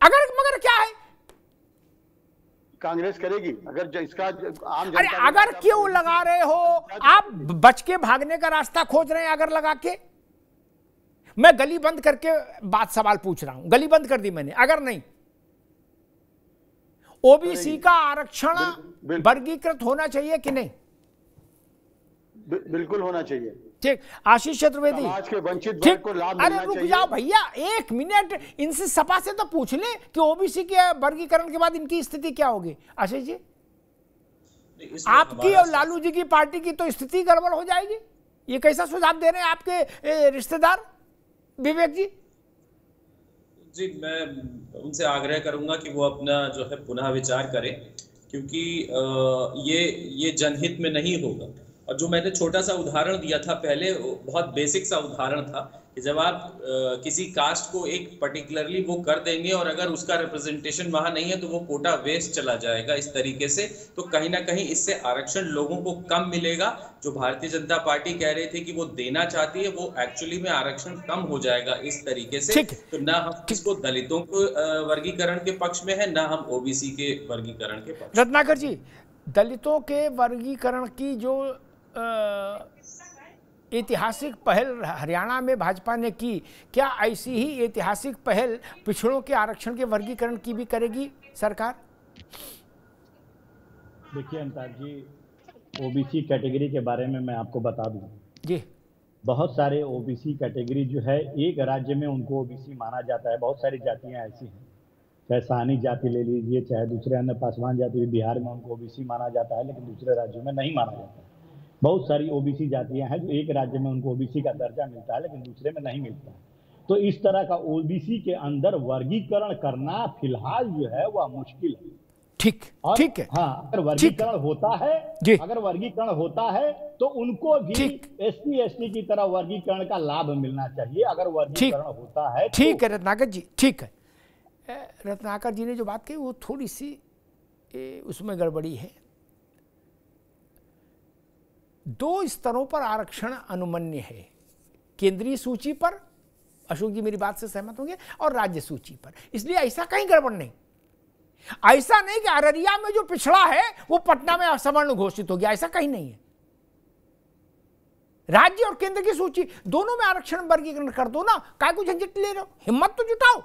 अगर मगर क्या है?
कांग्रेस करेगी। अगर इसका आम
अरे अगर क्यों लगा रहे हो? आप बच के भागने का रास्ता खोज रहे हैं अगर लगा के। मैं गली बंद करके बात सवाल पूछ रहा हूँ। गली बंद कर दी मैंने अगर नहीं। ओबीसी का आरक्षण वर्गीकृत होना चाहिए कि नहीं?
बिल्कुल होना चाहिए।
ठीक आशीष चतुर्वेदी।
समाज के वंचित वर्ग
ठीक
को लाभ
अरे रुक जाओ भैया एक मिनट इनसे सपा से तो पूछ ले कि ओबीसी के वर्गीकरण के बाद इनकी स्थिति क्या होगी। आशीष जी आपकी और लालू जी की पार्टी की तो स्थिति गड़बड़ हो जाएगी। ये कैसा सुझाव दे रहे हैं आपके रिश्तेदार? विवेक जी?
जी, मैं उनसे आग्रह करूँगा कि वो अपना जो है पुनः विचार करें, क्योंकि ये ये जनहित में नहीं होगा। और जो मैंने छोटा सा उदाहरण दिया था पहले बहुत बेसिक सा उदाहरण था कि जब आप किसी कास्ट को एक पर्टिकुलरली वो कर देंगे और अगर उसका रिप्रेजेंटेशन वहाँ नहीं है तो वो कोटा वेस्ट चला जाएगा इस तरीके से। तो कहीं ना कहीं इससे आरक्षण लोगों को कम मिलेगा। जो भारतीय जनता पार्टी कह रही थी कि वो देना चाहती है वो एक्चुअली में आरक्षण कम हो जाएगा इस तरीके से। तो ना हम इसको दलितों को वर्गीकरण के पक्ष में है ना हम ओबीसी के वर्गीकरण के पक्ष
रत्नाकर जी दलितों के वर्गीकरण की जो अ, ऐतिहासिक पहल हरियाणा में भाजपा ने की क्या ऐसी ही ऐतिहासिक पहल पिछड़ों के आरक्षण के वर्गीकरण की भी करेगी सरकार?
देखिए अमिताभ जी ओबीसी कैटेगरी के बारे में मैं आपको बता दूँ।
जी।
बहुत सारे ओबीसी कैटेगरी जो है एक राज्य में उनको ओबीसी माना जाता है। बहुत सारी जातियाँ ऐसी हैं। चाहे सानी जाति ले लीजिए चाहे दूसरे अन्य पासवान जाति बिहार में उनको ओबीसी माना जाता है लेकिन दूसरे राज्यों में नहीं माना जाता बहुत सारी ओबीसी जातियाँ हैं जो एक राज्य में उनको ओबीसी का दर्जा मिलता है लेकिन दूसरे में नहीं मिलता है। तो इस तरह का ओबीसी के अंदर वर्गीकरण करना फ़िलहाल जो है वह मुश्किल है।
ठीक ठीक है।
हाँ अगर वर्गीकरण होता है
जी।
अगर वर्गीकरण होता है तो उनको भी
ठीक।
एससी एसटी की तरह वर्गीकरण का लाभ मिलना चाहिए। अगर वर्गीकरण होता है तो-
ठीक है रत्नाकर जी ठीक है। रत्नाकर जी ने जो बात कही वो थोड़ी सी ए, उसमें गड़बड़ी है। दो स्तरों पर आरक्षण अनुमन्य है। केंद्रीय सूची पर, अशोक जी मेरी बात से सहमत होंगे, और राज्य सूची पर। इसलिए ऐसा कहीं गड़बड़ नहीं। ऐसा नहीं कि अररिया में जो पिछड़ा है, वो पटना में असवर्ण घोषित हो गया, ऐसा कहीं नहीं है। राज्य और केंद्र की सूची, दोनों में आरक्षण वर्गीकरण कर दो ना को झंझट ले रहे हो? हिम्मत तो जुटाओ,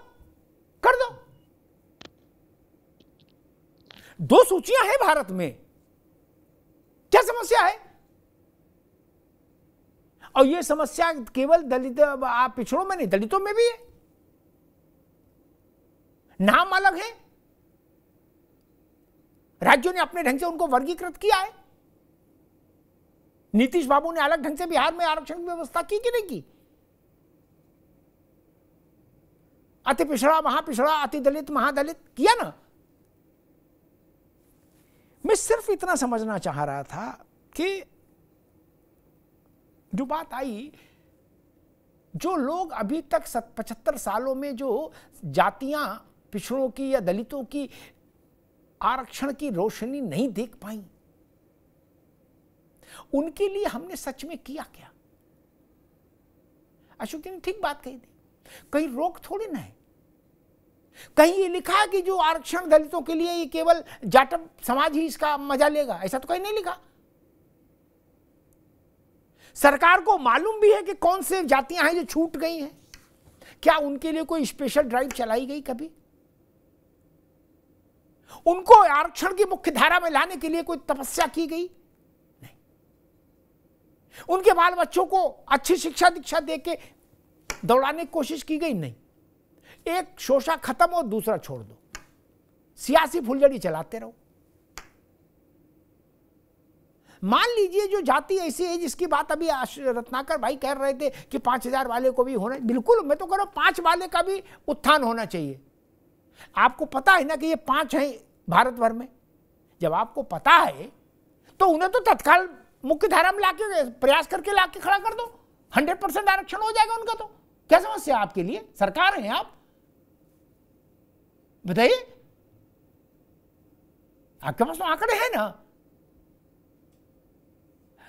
कर दो। दो सूचियाँ हैं भारत में। क्या समस्या है? और ये समस्या केवल दलित पिछड़ों में नहीं, दलितों में भी है। नाम अलग है। राज्यों ने अपने ढंग से उनको वर्गीकृत किया है। नीतीश बाबू ने अलग ढंग से बिहार में आरक्षण की व्यवस्था की कि नहीं की? अति पिछड़ा, महापिछड़ा, अति दलित, महादलित, किया ना? मैं सिर्फ़ इतना समझना चाह रहा था कि जो बात आई, जो लोग अभी तक पचहत्तर सालों में जो जातियाँ पिछड़ों की या दलितों की आरक्षण की रोशनी नहीं देख पाई, उनके लिए हमने सच में किया क्या? अशोक जी ने ठीक बात कही थी। कहीं रोक थोड़ी ना है। कहीं ये लिखा कि जो आरक्षण दलितों के लिए ये केवल जाटव समाज ही इसका मज़ा लेगा, ऐसा तो कहीं नहीं लिखा। सरकार को मालूम भी है कि कौन से जातियाँ हैं जो छूट गई हैं। क्या उनके लिए कोई स्पेशल ड्राइव चलाई गई कभी? उनको आरक्षण की मुख्य धारा में लाने के लिए कोई तपस्या की गई? नहीं। उनके बाल बच्चों को अच्छी शिक्षा दीक्षा दे के दौड़ाने की कोशिश की गई? नहीं। एक शोषा खत्म और दूसरा छोड़ दो। सियासी फुलझड़ी चलाते रहो। मान लीजिए जो जाति ऐसी है, जिसकी बात अभी रत्नाकर भाई कह रहे थे कि पाँच हज़ार वाले को भी होना बिल्कुल, मैं तो कह रहा हूँ, पाँच वाले का भी उत्थान होना चाहिए। आपको पता है ना कि ये पाँच हैं भारत भर में? जब आपको पता है तो उन्हें तो तत्काल मुख्य धारा में लाके, प्रयास करके लाके खड़ा कर दो। हंड्रेड परसेंट आरक्षण हो जाएगा उनका तो। क्या समस्या आपके लिए? सरकार है आप? बताइए। आपके पास तो आंकड़े हैं ना।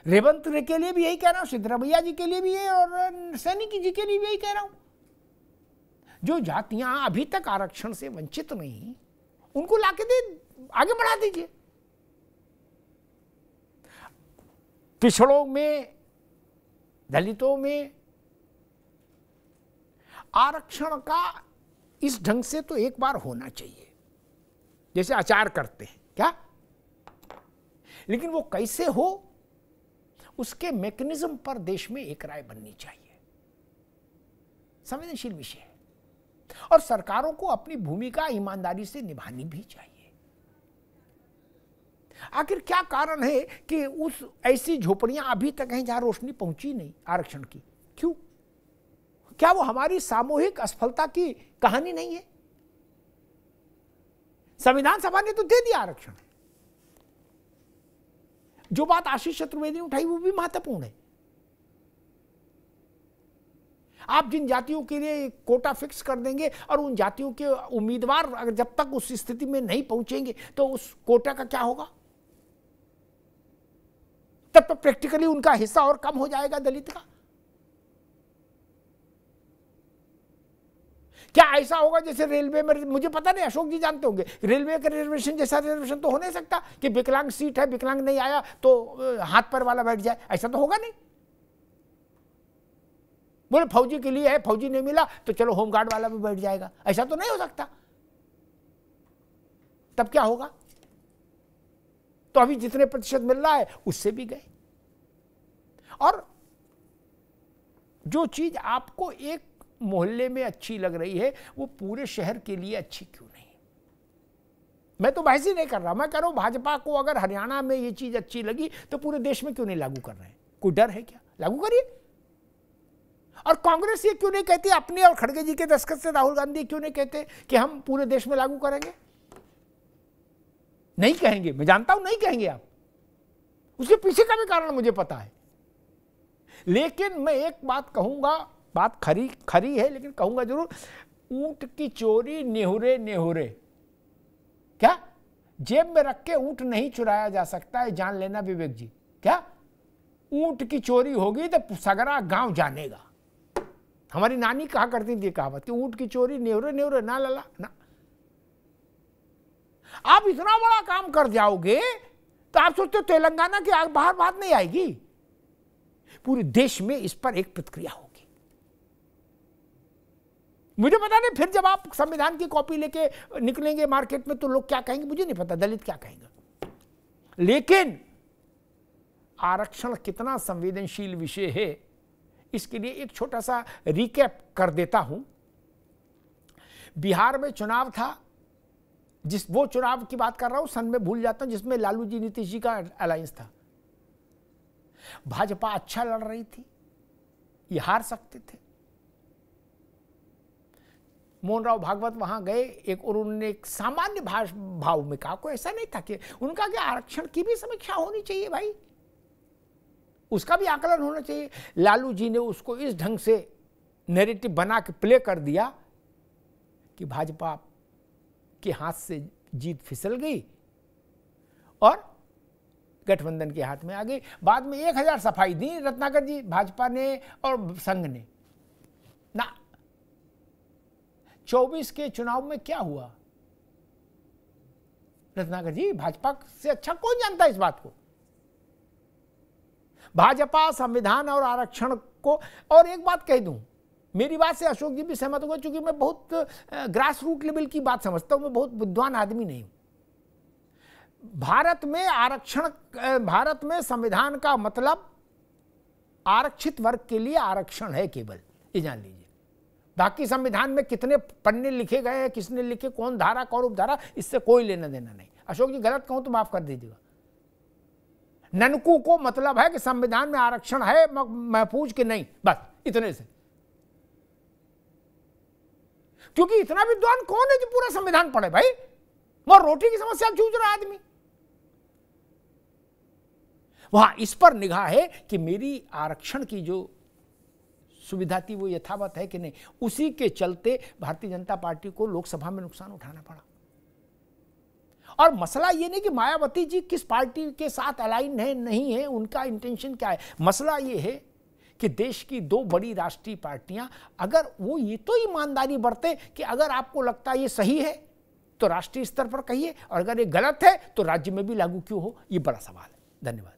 रेवंत के लिए भी यही कह रहा हूँ, सिद्धरमैया जी के लिए भी यही, और सैनिक जी के लिए भी यही कह रहा हूँ। जो जातियाँ अभी तक आरक्षण से वंचित नहीं, उनको लाके दे, आगे बढ़ा दीजिए। पिछड़ों में, दलितों में, आरक्षण का इस ढंग से तो एक बार होना चाहिए। जैसे आचार करते हैं, क्या? लेकिन वो कैसे हो उसके मैकेनिज्म पर देश में एक राय बननी चाहिए। संवेदनशील विषय है। और सरकारों को अपनी भूमिका ईमानदारी से निभानी भी चाहिए। आखिर क्या कारण है कि उस ऐसी झोपड़ियाँ अभी तक हैं जहाँ रोशनी पहुँची नहीं आरक्षण की? क्यों? क्या वो हमारी सामूहिक असफलता की कहानी नहीं है? संविधान सभा ने तो दे दिया आरक्षण। जो बात आशीष चतुर्वेदी ने उठाई, वो भी महत्वपूर्ण है। आप जिन जातियों के लिए कोटा फिक्स कर देंगे और उन जातियों के उम्मीदवार अगर जब तक उस स्थिति में नहीं पहुँचेंगे तो उस कोटा का क्या होगा? तब तो प्रैक्टिकली उनका हिस्सा और कम हो जाएगा दलित का। क्या ऐसा होगा जैसे रेलवे में, मुझे पता नहीं, अशोक जी जानते होंगे। रेलवे का रिजर्वेशन जैसा रिजर्वेशन तो हो नहीं सकता कि विकलांग सीट है, विकलांग नहीं आया तो हाथ पर वाला बैठ जाए। ऐसा तो होगा नहीं। बोले, फौजी के लिए है, फौजी नहीं मिला तो चलो होमगार्ड वाला भी बैठ जाएगा। ऐसा तो नहीं हो सकता। तब क्या होगा? तो अभी जितने प्रतिशत मिल रहा है, उससे भी गए। और जो चीज़ आपको एक मोहल्ले में अच्छी लग रही है, वो पूरे शहर के लिए अच्छी क्यों नहीं? मैं तो बहस ही नहीं कर रहा, मैं कह रहा हूँ भाजपा को अगर हरियाणा में ये चीज़ अच्छी लगी तो पूरे देश में क्यों नहीं लागू कर रहे कोई डर है क्या? लागू करिए। और कांग्रेस ये क्यों नहीं कहती, अपने और खड़गे जी के दस्खत से राहुल गांधी क्यों नहीं कहते कि हम पूरे देश में लागू करेंगे? नहीं कहेंगे, मैं जानता हूँ नहीं कहेंगे आप। उसके पीछे का भी कारण मुझे पता है। लेकिन मैं एक बात कहूँगा बात खरी खरी है, लेकिन कहूँगा ज़रूर, ऊँट की चोरी नेहुरे नेहुरे। क्या? जेब में रख के ऊँट नहीं चुराया जा सकता है, जान लेना विवेक जी। क्या? ऊँट की चोरी होगी तो सगरा गाँव जानेगा। हमारी नानी कहा करती थी कहावत? कि ऊँट की चोरी नेवरे नेवरे ना लला, ना। आप इतना बड़ा काम कर जाओगे तो आप सोचते हो तेलंगाना की बाहर बात नहीं आएगी। पूरे देश में इस पर एक प्रतिक्रिया होगी। मुझे पता नहीं, फिर जब आप संविधान की कॉपी लेके निकलेंगे मार्केट में तो लोग क्या कहेंगे? मुझे नहीं पता, दलित क्या कहेंगे? लेकिन आरक्षण कितना संवेदनशील विषय है, इसके लिए एक छोटा सा रिकैप कर देता हूँ। बिहार में चुनाव था, जिस, वो चुनाव की बात कर रहा हूँ, सन में भूल जाता हूँ, जिसमें लालू जी नीतीश जी का अलायंस था। भाजपा अच्छा लड़ रही थी, ये हार सकते थे। मोहन राव भागवत वहाँ गए, एक और उन्होंने एक सामान्य भाव में कहा, कोई ऐसा नहीं था कि उनका क्या आरक्षण की भी समीक्षा होनी चाहिए भाई? उसका भी आकलन होना चाहिए। लालू जी ने उसको इस ढंग से नेरेटिव बना के प्ले कर दिया कि भाजपा के हाथ से जीत फिसल गई और गठबंधन के हाथ में आ गई। बाद में एक हज़ार सफ़ाई दी रत्नाकर जी, भाजपा ने और संघ ना। चौबीस के चुनाव में क्या हुआ? रत्नाकर जी, भाजपा से अच्छा कौन जानता है इस बात को? भाजपा संविधान और आरक्षण को, और एक बात कह दूँ, मेरी बात से अशोक जी भी सहमत होंगे क्योंकि मैं बहुत ग्रास रूट लेवल की बात समझता हूँ, मैं बहुत विद्वान आदमी नहीं हूँ। भारत में आरक्षण भारत में संविधान का मतलब आरक्षित वर्ग के लिए आरक्षण है केवल, ये जान लीजिए। बाकी संविधान में कितने पन्ने लिखे गए हैं, किसने लिखे, कौन धारा, कौन उपधारा, इससे कोई लेना देना नहीं। अशोक जी, गलत कहूँ तो माफ़ कर दीजिएगा। ननकू को मतलब है कि संविधान में आरक्षण है महफूज के नहीं? बस, इतने से। क्योंकि इतना विद्वान कौन है जो पूरा संविधान पढ़े भाई? वो रोटी की समस्या जूझ रहा आदमी। वहाँ इस पर निगाह है कि मेरी आरक्षण की जो सुविधा थी, वो यथावत है कि नहीं? उसी के चलते भारतीय जनता पार्टी को लोकसभा में नुकसान उठाना पड़ा। और मसला ये नहीं कि मायावती जी किस पार्टी के साथ अलाइन है, नहीं है, उनका इंटेंशन क्या है? मसला ये है कि देश की दो बड़ी राष्ट्रीय पार्टियाँ, अगर वो ये तो ईमानदारी बरते कि अगर आपको लगता है ये सही है तो राष्ट्रीय स्तर पर कहिए, और अगर ये गलत है तो राज्य में भी लागू क्यों हो? ये बड़ा सवाल है। धन्यवाद।